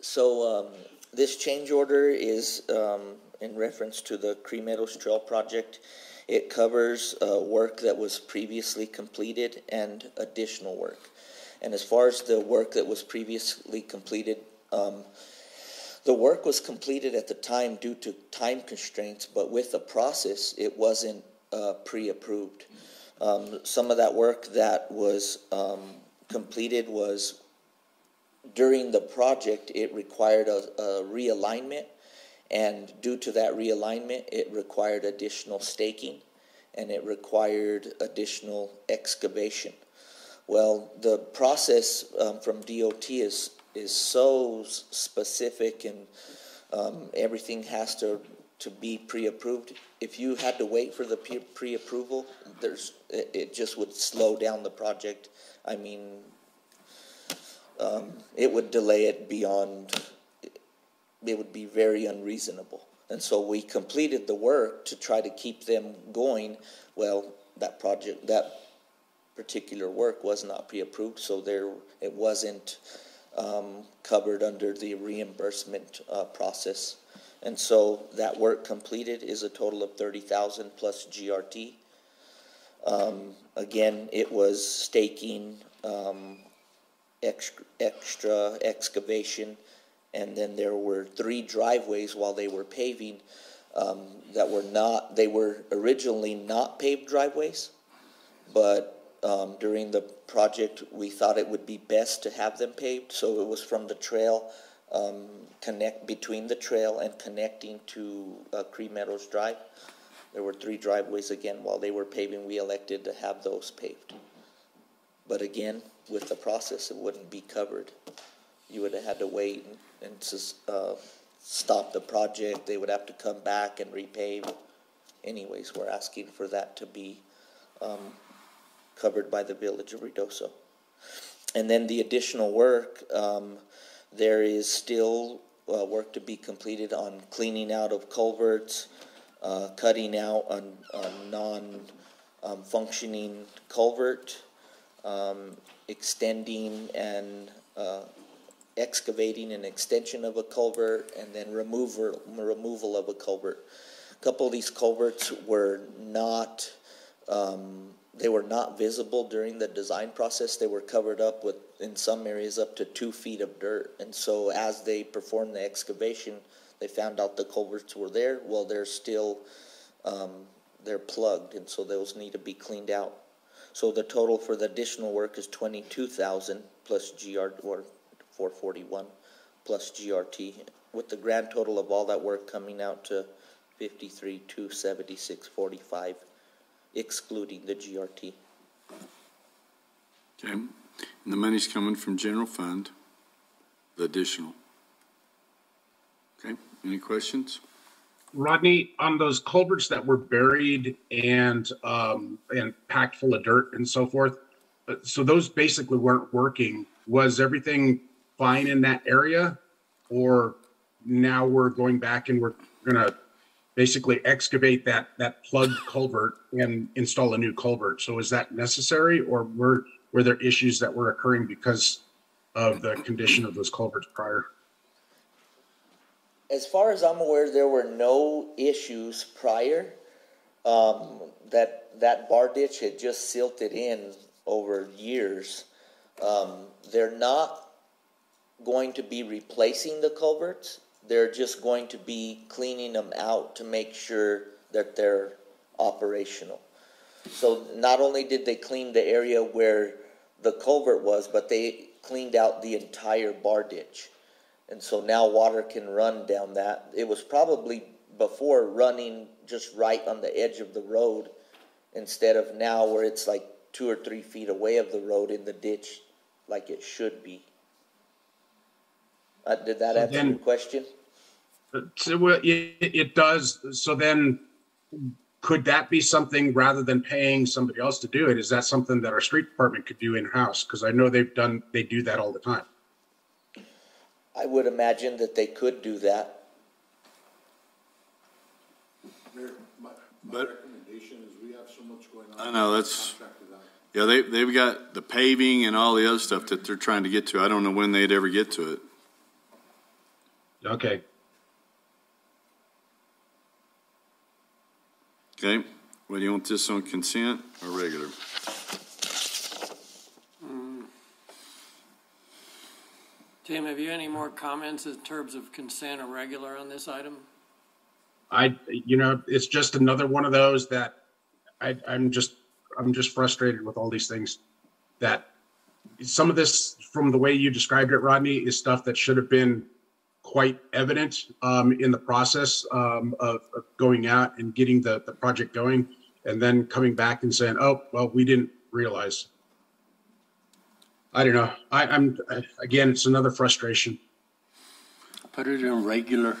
So, um, this change order is, um, in reference to the Cree Meadows Trail project. It covers, uh, work that was previously completed and additional work. And as far as the work that was previously completed, um, the work was completed at the time due to time constraints, but with the process, it wasn't, uh, pre-approved. Um, some of that work that was, um, completed was during the project, it required a, a realignment. And due to that realignment, it required additional staking and it required additional excavation. Well, the process um, from DOT is, is so specific and um, everything has to, to be pre-approved. If you had to wait for the pre- pre-approval, there's, it, it just would slow down the project. I mean, um, it would delay it beyond, it would be very unreasonable. And so we completed the work to try to keep them going. Well, that project, that particular work was not pre-approved, so there, it wasn't, um, covered under the reimbursement, uh, process. And so that work completed is a total of thirty thousand plus GRT. Um, again, it was staking, um, extra, excavation, and then there were three driveways while they were paving um, that were not, they were originally not paved driveways, but um, during the project, we thought it would be best to have them paved, so it was from the trail, um, connect, between the trail and connecting to uh, Cree Meadows Drive. There were three driveways again, while they were paving, we elected to have those paved. But again, with the process, it wouldn't be covered. You would have had to wait and, and uh, stop the project, they would have to come back and repave. Anyways, we're asking for that to be, um, covered by the Village of Ruidoso. And then the additional work, um, there is still, uh, work to be completed on cleaning out of culverts, uh, cutting out a, a non, um, functioning culvert, um, extending and, uh, excavating an extension of a culvert and then removal, removal of a culvert. A Couple of these culverts were not, um, they were not visible during the design process. They were covered up with, in some areas, up to two feet of dirt. And so as they performed the excavation, they found out the culverts were there. Well, they're still, um, they're plugged, and so those need to be cleaned out. So the total for the additional work is twenty-two thousand plus GR, or four forty-one plus GRT, with the grand total of all that work coming out to fifty-three, two seventy-six, forty-five, excluding the GRT. Okay, and the money's coming from general fund, the additional. Okay, any questions? Rodney, on those culverts that were buried and, um, and packed full of dirt and so forth, uh, so those basically weren't working. Was everything fine in that area? Or now we're going back and we're gonna basically excavate that, that plugged culvert and install a new culvert? So is that necessary or were, were there issues that were occurring because of the condition of those culverts prior? As far as I'm aware, there were no issues prior. Um, that, that bar ditch had just silted in over years. Um, they're not going to be replacing the culverts. They're just going to be cleaning them out to make sure that they're operational. So not only did they clean the area where the culvert was, but they cleaned out the entire bar ditch. And so now water can run down that. It was probably before running just right on the edge of the road instead of now where it's like two or three feet away of the road in the ditch like it should be. Uh, did that So answer then- your question? So, well, it, it does. So then, could that be something rather than paying somebody else to do it? Is that something that our street department could do in house? Because I know they've done, they do that all the time. I would imagine that they could do that. Mayor, my, my recommendation is we have so much going on. I know, that's- Contract it out. Yeah, they, they've got the paving and all the other stuff that they're trying to get to. I don't know when they'd ever get to it. Okay. Okay, well, do you want this on consent or regular? Tim, have you any more comments in terms of consent or regular on this item? I, you know, it's just another one of those that I, I'm just, I'm just frustrated with all these things. That some of this, from the way you described it, Rodney, is stuff that should have been quite evident um, in the process um, of, of going out and getting the, the project going, and then coming back and saying, "Oh, well, we didn't realize." I don't know. I, I'm again, it's another frustration. Put it in regular.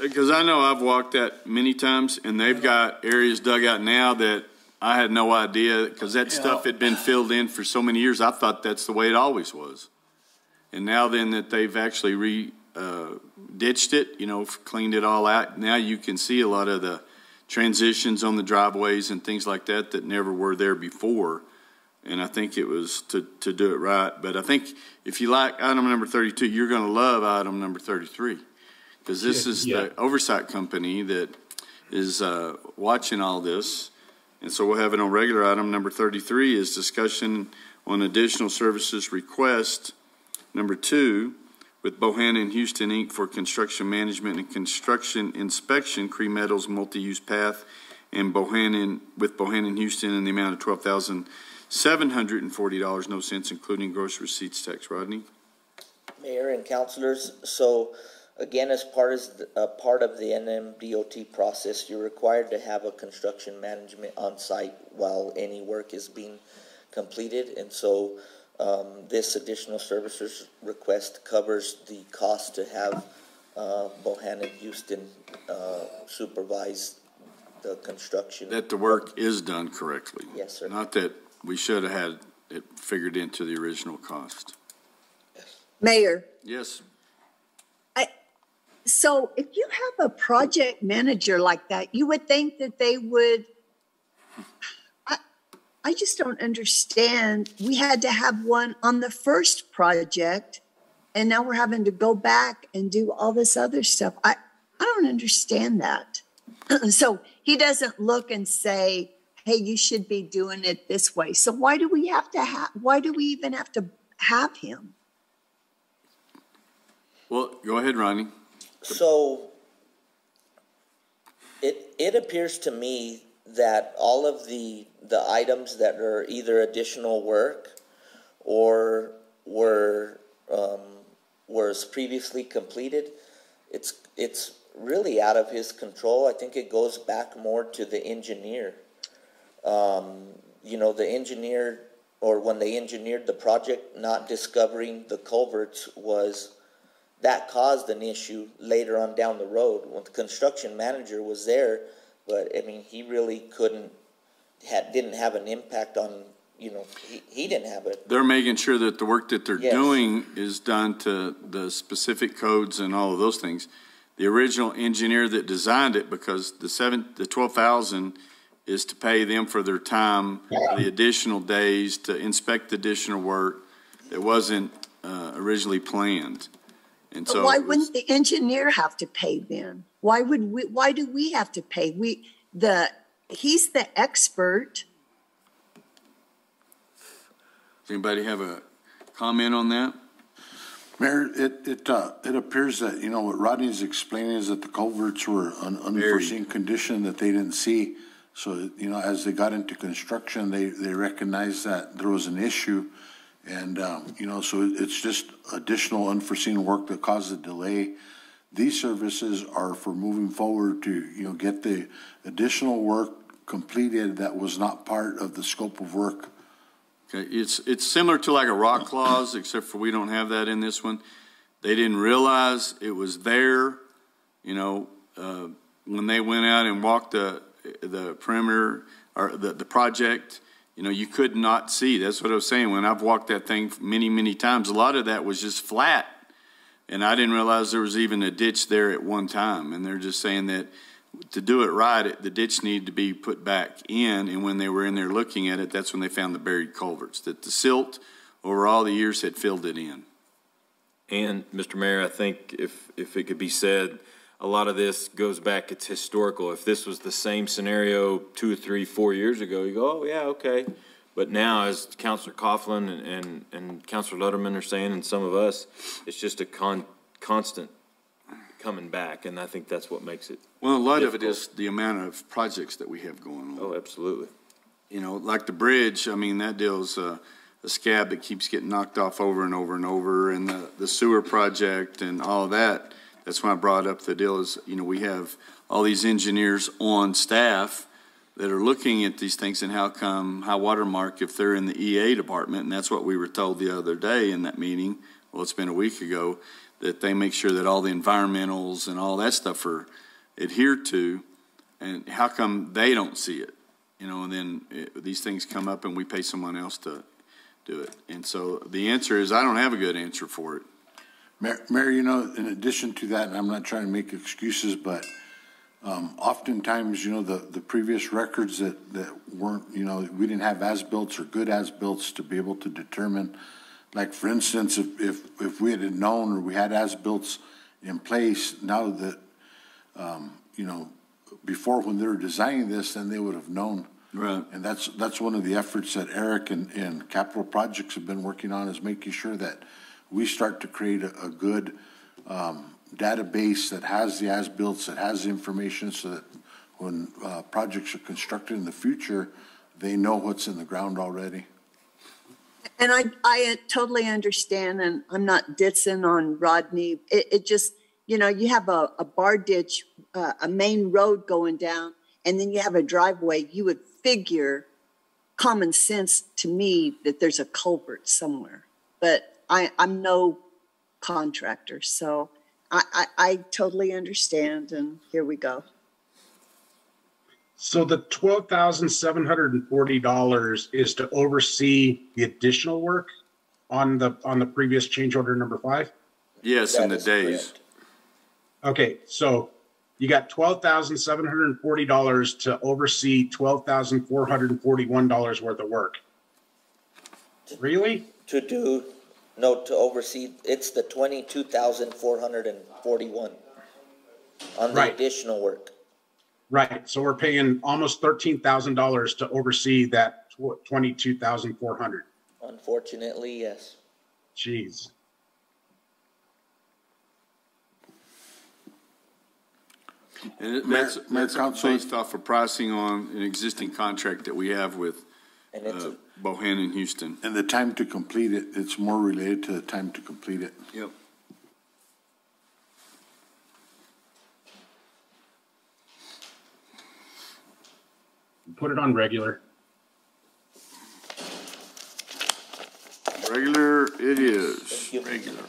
Because I know I've walked that many times, and they've got areas dug out now that I had no idea, because that stuff had been filled in for so many years, I thought that's the way it always was. And now then that they've actually re, uh, ditched it, you know, cleaned it all out, now you can see a lot of the transitions on the driveways and things like that that never were there before and I think it was to, to do it right. But I think if you like item number 32, you're going to love item number 33 because this yeah, is yeah. the oversight company that is uh, watching all this. And so we'll have it on regular item number 33 is discussion on additional services request number two with Bohannon Houston Inc. for construction management and construction inspection, Cree Meadows multi-use path, and Bohannon with Bohannon Houston in the amount of twelve thousand dollars $740, no cents, including gross receipts tax. Rodney? Mayor and councilors, so again, as part, as the, uh, part of the NMDOT process, you're required to have a construction management on site while any work is being completed. And so um, this additional services request covers the cost to have uh, Bohannon Houston uh, supervise the construction. That the work is done correctly. Yes, sir. Not that we should have had it figured into the original cost. Mayor, Yes, so if you have a project manager like that, you would think that they would. I, I just don't understand. We had to have one on the first project, and now we're having to go back and do all this other stuff. I, I don't understand that. so he doesn't look and say, hey, you should be doing it this way. So why do we have to have, why do we even have to have him? well, go ahead, Ronnie. So it it appears to me that all of the the items that are either additional work or were um, was previously completed, it's it's really out of his control. I think it goes back more to the engineer. Um, you know, the engineer or when they engineered the project, not discovering the culverts was that caused an issue later on down the road when the construction manager was there. But I mean, he really couldn't had didn't have an impact on you know he, he didn't have it. They're making sure that the work that they're Yes. doing is done to the specific codes and all of those things. The original engineer that designed it, because the seven, the twelve thousand is to pay them for their time, the additional days to inspect the additional work that wasn't, uh, originally planned. And But so. why was- wouldn't the engineer have to pay them? Why would we, why do we have to pay? We, the, he's the expert. Does anybody have a comment on that? Mayor, it, it, uh, it appears that, you know, what Rodney's explaining is that the culverts were an unforeseen condition that they didn't see. So, you know, as they got into construction, they, they recognized that there was an issue. And, um, you know, so it's just additional unforeseen work that caused a delay these services are for moving forward to, you know, get the additional work completed that was not part of the scope of work. Okay, it's, it's similar to like a rock clause, except for we don't have that in this one. They didn't realize it was there, you know, uh, when they went out and walked the, the perimeter, or the, the project, you know, you could not see. That's what I was saying. When I've walked that thing many, many times, a lot of that was just flat. And I didn't realize there was even a ditch there at one time. And they're just saying that to do it right, the ditch needed to be put back in. And when they were in there looking at it, that's when they found the buried culverts. That the silt over all the years had filled it in. And, Mr. Mayor, I think if, if it could be said, a lot of this goes back, it's historical. If this was the same scenario two or three, four years ago, you go, oh, yeah, okay. But now, as Councilor Coughlin and, and, and Councilor Letterman are saying, and some of us, it's just a con, constant coming back, and I think that's what makes it. Well, a lot of it is the amount of projects that we have going on. Oh, absolutely. You know, like the bridge, I mean, that deal's a, a scab that keeps getting knocked off over and over and over, and the, the sewer project and all that. That's why I brought up the deal is, you know, we have all these engineers on staff that are looking at these things and how come, high watermark if they're in the EA department, and that's what we were told the other day in that meeting, well, it's been a week ago, that they make sure that all the environmentals and all that stuff are adhered to, and how come they don't see it? You know, and then it, these things come up and we pay someone else to do it. And so the answer is, I don't have a good answer for it. Mayor, Mayor, you know, in addition to that, and I'm not trying to make excuses, but um, oftentimes, you know, the, the previous records that, that weren't, you know, we didn't have as-built or good as-built to be able to determine, like, for instance, if, if, if we had known or we had as-built in place, now that, um, you know, before when they were designing this, then they would have known. Right. And that's, that's one of the efforts that Eric and, and Capital Projects have been working on is making sure that we start to create a, a good um, database that has the as-built, that has the information so that when uh, projects are constructed in the future, they know what's in the ground already. And I, I totally understand, and I'm not ditzing on Rodney. It, it just, you know, you have a, a bar ditch, uh, a main road going down, and then you have a driveway. You would figure, common sense to me, that there's a culvert somewhere. But I, I'm no contractor, so I, I, I totally understand, and here we go. So the twelve thousand seven hundred and forty dollars is to oversee the additional work on the, on the previous change order number five? Yes, in the days. Okay, so you got twelve thousand seven hundred and forty dollars to oversee twelve thousand four hundred and forty-one dollars worth of work. Really? To do, no, to oversee, it's the twenty-two thousand four hundred and forty-one on the Right. additional work. Right, so we're paying almost thirteen thousand dollars to oversee that twenty-two thousand four hundred. Unfortunately, yes. Jeez. And it- Mayor- that's, Mayor, that's Council- based off of pricing on an existing contract that we have with And it's, uh, Bohannon Houston. And the time to complete it, it's more related to the time to complete it. Yep. Put it on regular. Regular it is, regular.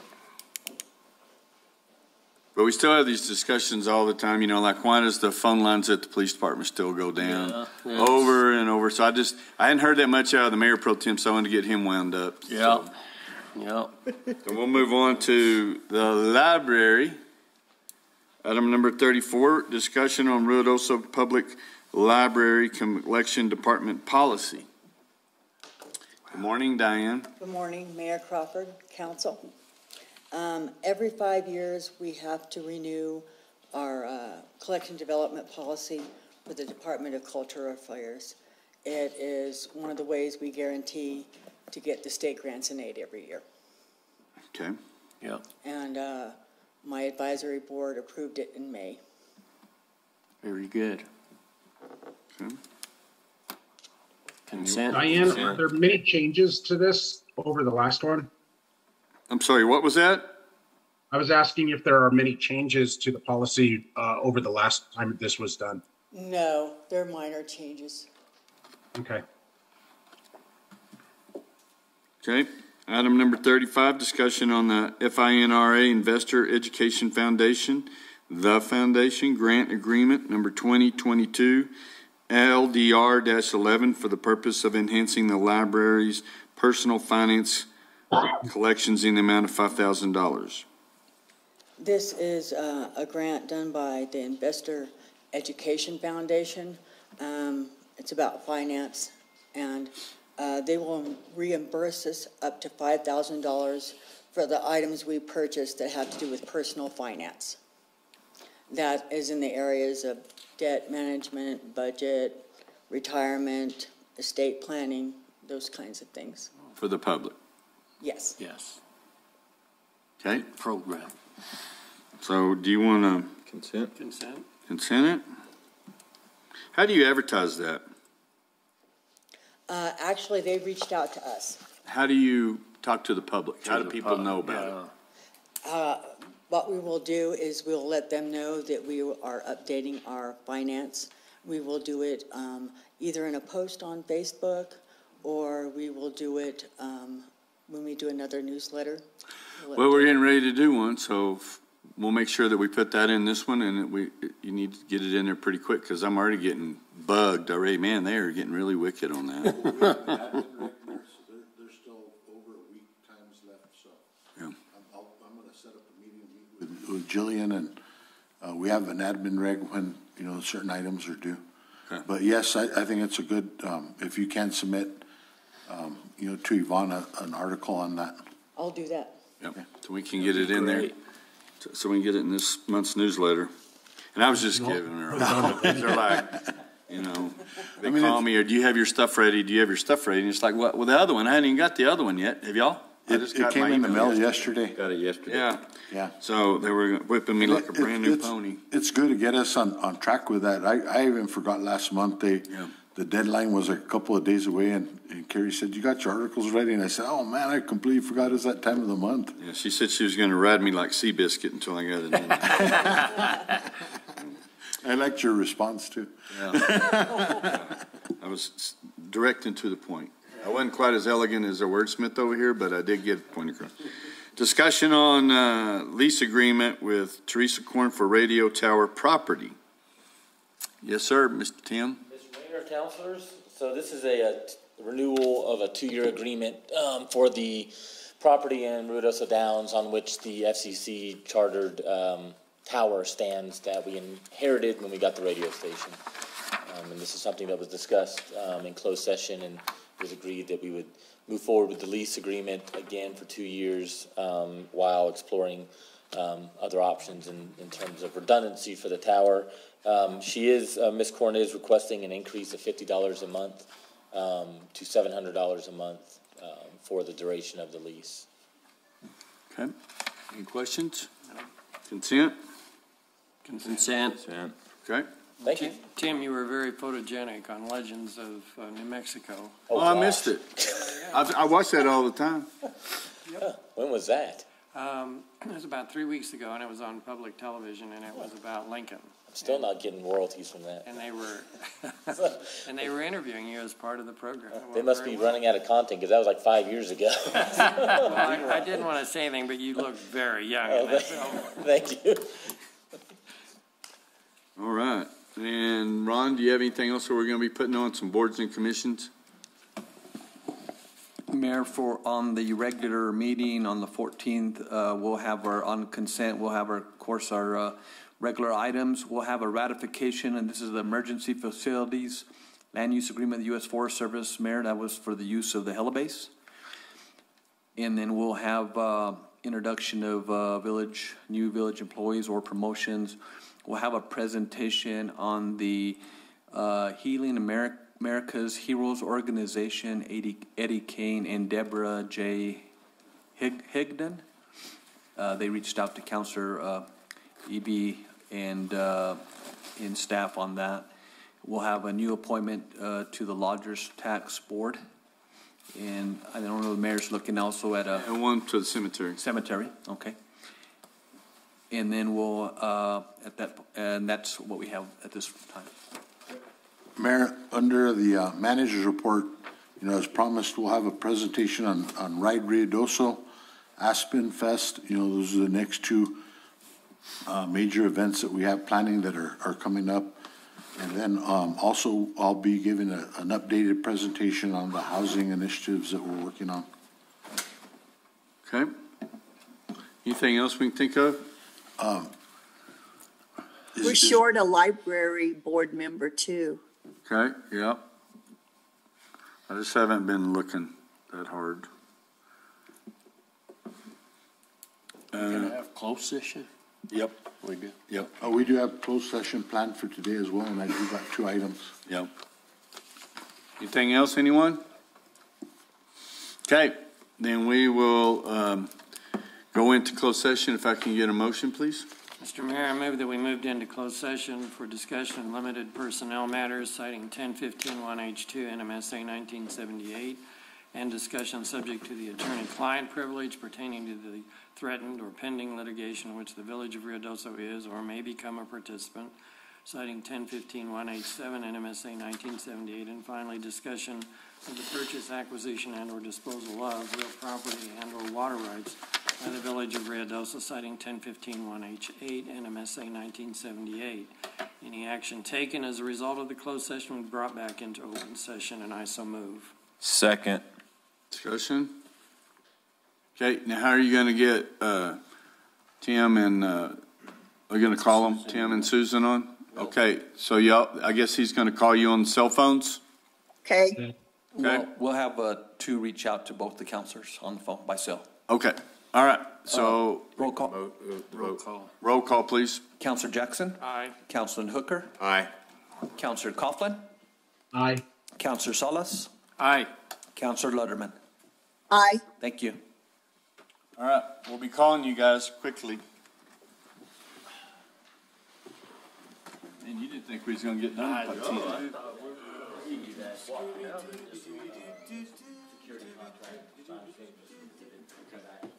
But we still have these discussions all the time, you know, like why does the phone lines at the police department still go down? Yeah, yes. Over and over. So I just, I hadn't heard that much out of the mayor pro tem, so I wanted to get him wound up. Yeah, yeah. So we'll move on to the library. Item number thirty-four, discussion on Rio Ruidoso Public Library Collection Department policy. Good morning, Diane. Good morning, Mayor Crawford, council. Um, every five years, we have to renew our, uh, collection development policy for the Department of Cultural Affairs. It is one of the ways we guarantee to get the state grants and aid every year. Okay. Yeah. And, uh, my advisory board approved it in May. Very good. Okay. Consent. Diane, are there many changes to this over the last one? I'm sorry, what was that? I was asking if there are many changes to the policy uh, over the last time this was done. No, they're minor changes. Okay. Okay, item number thirty-five, discussion on the FINRA Investor Education Foundation, the Foundation Grant Agreement number twenty twenty-two LDR eleven for the purpose of enhancing the library's personal finance collections in the amount of five thousand dollars. This is uh, a grant done by the Investor Education Foundation. Um, It's about finance, and uh, they will reimburse us up to $5,000 for the items we purchase that have to do with personal finance. That is in the areas of debt management, budget, retirement, estate planning, those kinds of things. For the public, Yes. Yes. okay? Program. So do you want to Consent? Consent? consent it? How do you advertise that? Uh, Actually, they reached out to us. How do you talk to the public? How do people pub- know about it? Uh, What we will do is we'll let them know that we are updating our finance. We will do it um, either in a post on Facebook, or we will do it um, when we do another newsletter. We'll Well, we're getting ready to do one, so f- we'll make sure that we put that in this one, and we, you need to get it in there pretty quick, because I'm already getting bugged already. Man, they are getting really wicked on that. There's still over a week times left, so. Yeah. I'm, I'm gonna set up a meeting with, with Jillian and, uh, we have an admin reg when, you know, certain items are due. Okay. But yes, I, I think it's a good, um, if you can submit, um, you know, to Yvonne, a- an article on that. I'll do that. Yep, so we can get it in there, so- so we can get it in this month's newsletter. And I was just kidding her. They're like, you know, they I mean, call it's- me, or do you have your stuff ready? Do you have your stuff ready? And it's like, what, well, the other one, I hadn't even got the other one yet. Have y'all? I It, just it got came my in the email mail yesterday. Got it yesterday. Yeah, Yeah. so they were whipping me like a It- brand new it's- pony. It's good to get us on, on track with that. I, I even forgot last month, they, Yeah. The deadline was a couple of days away and, and Carrie said, you got your articles ready? And I said, oh man, I completely forgot it's that time of the month. Yeah, she said she was gonna ride me like Seabiscuit until I got it in. I liked your response too. Yeah. I was direct and to the point. I wasn't quite as elegant as a wordsmith over here, but I did get the point across. Discussion on uh, lease agreement with Teresa Corn for radio tower property. Yes, sir, Mr. Tim? Councilors, so this is a, t- renewal of a two-year agreement, um, for the property in Ruidoso Downs on which the FCC chartered, um, tower stands that we inherited when we got the radio station. Um, and this is something that was discussed, um, in closed session and was agreed that we would move forward with the lease agreement again for two years, um, while exploring, um, other options in, in terms of redundancy for the tower. Um, she is, uh, Ms. Corn is requesting an increase of fifty dollars a month, um, to seven hundred dollars a month, um, for the duration of the lease. Okay, any questions? Consent? Consent. Consent. Okay. Thank you. Tim, you were very photogenic on Legends of uh, New Mexico. Oh, I missed it. I, I watch that all the time. When was that? Um, it was about three weeks ago, and it was on public television, and it was about Lincoln. I'm still not getting royalties from that. And they were, and they were interviewing you as part of the program. It They must be well. running out of content, because that was like five years ago. Well, I, I didn't want to say anything, but you looked very young in that film. Thank you. All right. And Ron, do you have anything else that we're gonna be putting on some boards and commissions? Mayor, for, on the regular meeting on the 14th, uh, we'll have our, on consent, we'll have our, of course, our uh, regular items. We'll have a ratification, and this is the emergency facilities land use agreement, the U.S. Forest Service, Mayor, that was for the use of the helibase. And then we'll have uh, introduction of uh, village, new village employees or promotions. We'll have a presentation on the uh, Healing Ameri- America's Heroes Organization, Eddie Eddie Kane and Deborah J. Hig- Higdon. Uh, They reached out to Councilor uh, EB and, uh, and staff on that. We'll have a new appointment uh, to the Lodgers Tax Board. And I don't know, the mayor's looking also at a. And one to the cemetery. Cemetery, okay. and then we'll, uh, at that, and that's what we have at this time. Mayor, under the uh, manager's report, you know, as promised, we'll have a presentation on, on Ride Ruidoso, Aspen Fest, you know, those are the next two uh, major events that we have planning that are, are coming up. And then um, also, I'll be giving a- an updated presentation on the housing initiatives that we're working on. Okay. Anything else we can think of? Um, is- We're is- short a library board member too. Okay, yep. I just haven't been looking that hard. Gonna Uh, have closed session? Yep, We do. yep, Uh, We do have closed session planned for today as well, and I do got two items. yep. Anything else, anyone? Okay, then we will um, go into closed session. If I can get a motion, please? Mr. Mayor, I move that we moved into closed session for discussion of limited personnel matters citing 1015-1H2 NMSA 1978 and discussion subject to the attorney-client privilege pertaining to the threatened or pending litigation in which the Village of Ruidoso is or may become a participant, citing 1015-1H7 NMSA 1978, and finally, discussion of the purchase, acquisition, and/or disposal of real property and/or water rights by the Village of Ruidoso, citing 1015-1H8 NMSA 1978. Any action taken as a result of the closed session will be brought back into open session, and I so move. Second. Discussion? Okay, now how are you gonna get, uh, Tim and, uh, are you gonna call them, Tim and Susan on? Okay, so y'all, I guess he's gonna call you on cell phones? Okay, We'll, we'll have uh, two reach out to both the councilors on the phone by cell. Okay, all right, so Roll call. roll call, roll call, please. Councilor Jackson? Aye. Councilor Hooker? Aye. Councilor Coughlin? Aye. Councilor Salas? Aye. Councilor Lutterman? aye. Thank you. All right, we'll be calling you guys quickly. And you didn't think we was gonna get done by ten walked down, just, you know, security contract, signed statement.